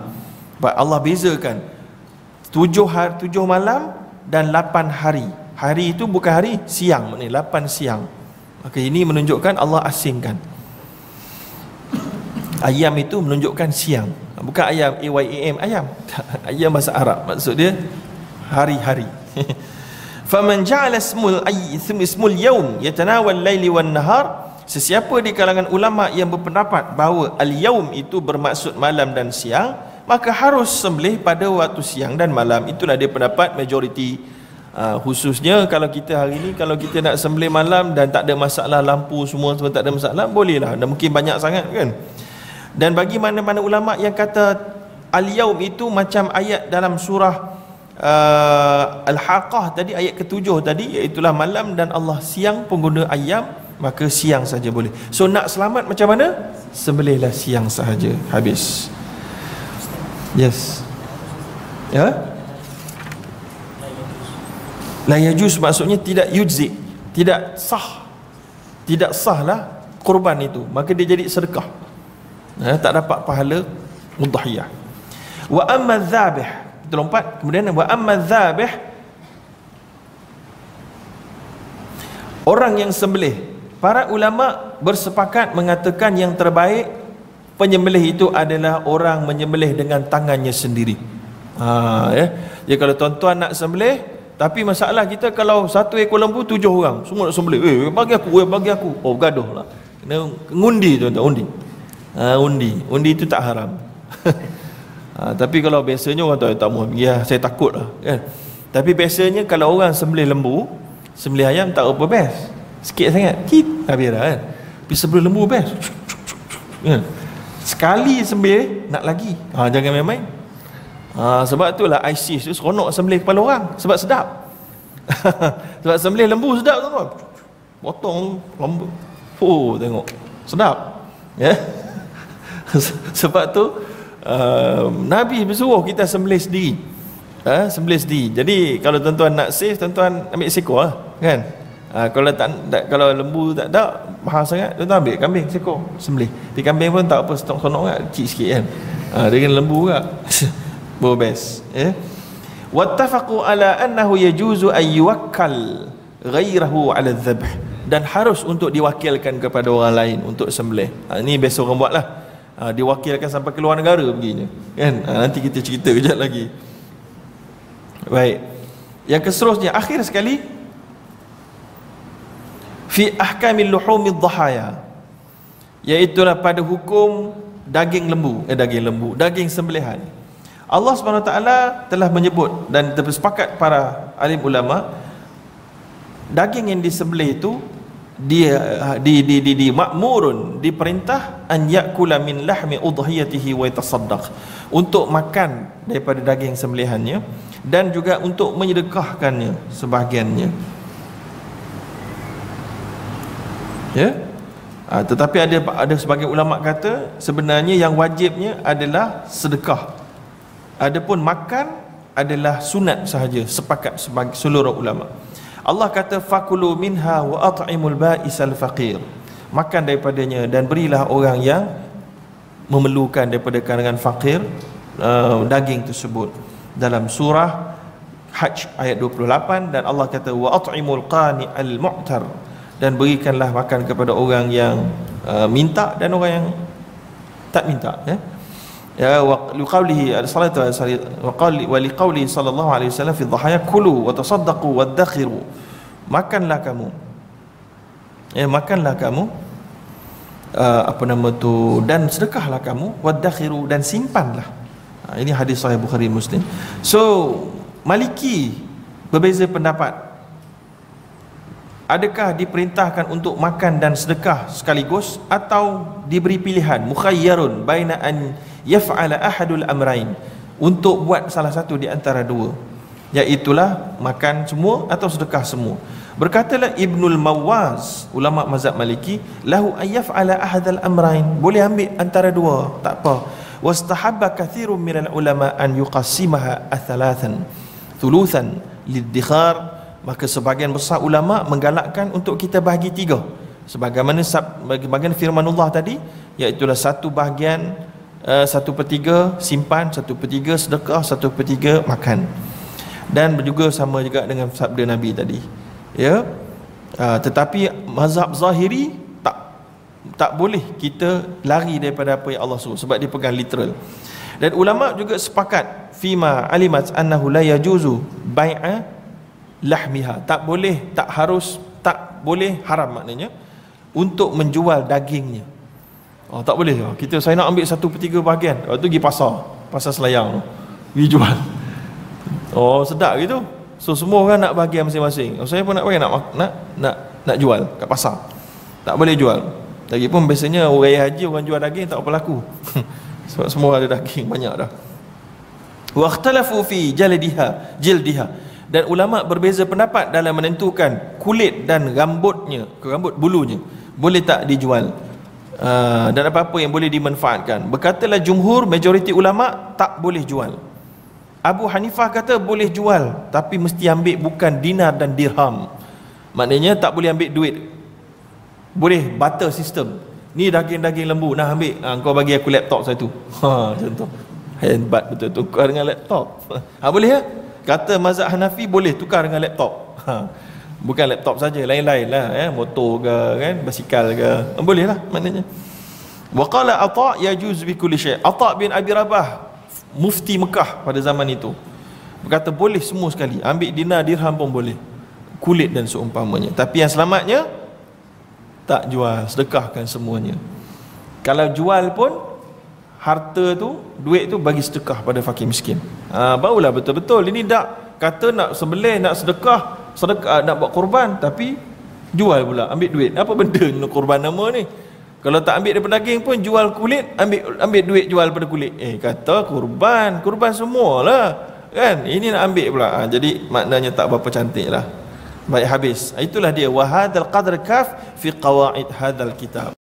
Allah bezakan tujuh hari tujuh malam dan lapan hari. Hari itu bukan hari siang maknanya lapan siang. Maka ini menunjukkan Allah asingkan. Ayam itu menunjukkan siang. Bukan ayam A Y A M ayam. Ayam bahasa Arab maksud dia hari-hari. Faman ja'ala ismul ay ismul yaum yatanawal laili wan nahar sesiapa di kalangan ulama yang berpendapat bahawa al yaum itu bermaksud malam dan siang maka harus sembelih pada waktu siang dan malam itulah dia pendapat majoriti uh, khususnya kalau kita hari ini kalau kita nak sembelih malam dan tak ada masalah lampu semua semua tak ada masalah bolehlah dan mungkin banyak sangat kan dan bagi mana-mana ulama yang kata al yaum itu macam ayat dalam surah uh, Al-Haqah tadi ayat ketujuh tadi iaitulah malam dan Allah siang pengguna ayam maka siang saja boleh. So nak selamat macam mana? Sembelihlah siang sahaja. Habis. Yes. Ya? La yajuz maksudnya tidak yujzi, tidak sah. Tidak sahlah kurban itu. Maka dia jadi sedekah. Ya, tak dapat pahala mudhiyah. Wa amma dzabih kita lompat kemudian wa amma dzabih orang yang sembelih para ulama bersepakat mengatakan yang terbaik penyembelih itu adalah orang menyembelih dengan tangannya sendiri. Ha ya. Jadi kalau tuan-tuan nak sembelih tapi masalah kita kalau satu ekor lembu tujuh orang semua nak sembelih. Eh bagi aku eh bagi aku. Oh gaduh lah kena ngundi tuan-tuan undi. Ha, undi. Undi itu tak haram. Ha, tapi kalau biasanya orang tak mau ya saya takut lah kan tapi biasanya kalau orang sembelih lembu sembelih ayam tak apa best. Sikit sangat kit habis dah kan. Tapi sembelih lembu best. Kan sekali sembelih nak lagi. Ha, jangan main-main. Ha, sebab itulah ISIS tu seronok sembelih kepala orang. Sebab sedap. Sebab sembelih lembu sedap tuan potong lembu oh tengok. Sedap. Ya? Yeah? sebab tu uh, Nabi bersuruh kita sembelih sendiri. Uh, sembelih sendiri. Jadi kalau tuan-tuan nak save tuan-tuan ambil seekor lah kan? Uh, kalau tak, tak kalau lembu tak ada mahal sangat. Tuan ambil kambing seekor sembelih. Tapi kambing pun tak apa setonok-setonok kan. Kecil sikit kan. Uh, dengan lembu juga. Baru best yeah? wattafaqu ala annahu yajuzu an yuwakkal ghairahu ala dhabh. Dan harus untuk diwakilkan kepada orang lain untuk sembelih. Ha, ini biasa orang buat lah ha, diwakilkan sampai ke luar negara begini kan? Ha, nanti kita cerita kejap lagi. Baik. Yang keseterusnya akhir sekali fi ahkamil luhumid dhahaya iaitu pada hukum daging lembu eh daging lembu daging sembelihan. Allah SWT telah menyebut dan bersepakat para alim ulama daging yang disembelih itu dia di di di, di makmurun diperintah an yakula min lahmi udhiyatihi wa yatasaddaq untuk makan daripada daging sembelihannya dan juga untuk menyedekahkannya sebahagiannya ya? Ha, tetapi ada ada sebagai ulama kata sebenarnya yang wajibnya adalah sedekah. Adapun makan adalah sunat sahaja sepakat sebagai seluruh ulama. Allah kata fakulu minha wa at'imul ba'isal faqir. Makan daripadanya dan berilah orang yang memerlukan daripada kalangan fakir uh, daging tersebut. Dalam surah Hajj ayat 28 dan Allah kata wa at'imul qani al mu'tar dan berikanlah makan kepada orang yang uh, minta dan orang yang tak minta ya. Ya wa liqaulihi salatu wa qali wa liqauli sallallahu alaihi wasallam fi dhahaya kulu wa tasaddaqu wa dakhiru. Makanlah kamu. Ya makanlah kamu. Uh, apa nama tu dan sedekahlah kamu. Wa dakhiru dan simpanlah. Ha, ini hadis sahih bukhari muslim. So maliki berbeza pendapat adakah diperintahkan untuk makan dan sedekah sekaligus atau diberi pilihan mukhayyarun baina an yaf'ala ahadul amrain untuk buat salah satu di antara dua iaitulah makan semua atau sedekah semua? Berkatalah Ibnul Mawaz ulama mazhab Maliki lahu ayyaf'ala ahadul amrain boleh ambil antara dua? Tak apa. Wastahabba kathirun minal ulama an yuqassimaha athalathan thuluthan liddikhar maka sebahagian besar ulama menggalakkan untuk kita bahagi tiga. Sebagaimana bagian firman Allah tadi iaitu satu bahagian uh, satu per tiga simpan satu per tiga sedekah satu per tiga makan. Dan juga sama juga dengan sabda Nabi tadi ya. Uh, tetapi mazhab zahiri tak tak boleh kita lari daripada apa yang Allah suruh sebab dia pegang literal. Dan ulama juga sepakat fima alimat annahu la yajuzu bai'a lahmiha. Tak boleh tak harus tak boleh haram maknanya untuk menjual dagingnya. Oh, tak boleh. Kita saya nak ambil satu per tiga bahagian. Lepas tu pergi pasar. Pasar selayang tu. Pergi jual. Oh sedap gitu. So semua orang nak bahagian masing-masing. Oh, saya pun nak bagi nak, nak nak nak jual kat pasar. Tak boleh jual. Pun biasanya orang haji orang jual daging tak apa laku. Sebab semua ada daging banyak dah. Wa ikhtalafu fi jaldiha jildiha dan ulama berbeza pendapat dalam menentukan kulit dan rambutnya rambut bulunya boleh tak dijual? Uh, dan apa-apa yang boleh dimanfaatkan. Berkatalah jumhur majoriti ulama tak boleh jual. Abu Hanifah kata boleh jual tapi mesti ambil bukan dinar dan dirham. Maknanya tak boleh ambil duit. Boleh barter sistem ni daging-daging lembu nak ambil. Ha, kau bagi aku laptop satu. Ha contoh hebat betul tukar dengan laptop. Ha boleh ya kata mazhab Hanafi boleh tukar dengan laptop. Ha. bukan laptop saja lain-lain lah ya. motor ke kan basikal ke. Ha, boleh lah maknanya. Wa qala ata yajuz bi kulli syai ata bin abi rabah mufti Mekah pada zaman itu berkata boleh semua sekali. Ambil dinar dirham pun boleh. Kulit dan seumpamanya. Tapi yang selamatnya tak jual. Sedekahkan semuanya. Kalau jual pun harta tu duit tu bagi sedekah pada fakir miskin. Ha, barulah betul-betul. Ini tak kata nak sembelih nak sedekah sedekah nak buat korban tapi jual pula ambil duit. Apa benda nak korban nama ni? Kalau tak ambil daripada daging pun jual kulit ambil ambil duit jual daripada kulit. Eh kata kurban kurban semualah kan? Ini nak ambil pula. Ha, jadi maknanya tak berapa cantik lah baik habis. Itulah dia. Wahadal qadr kaf fi qawaid hadal kitab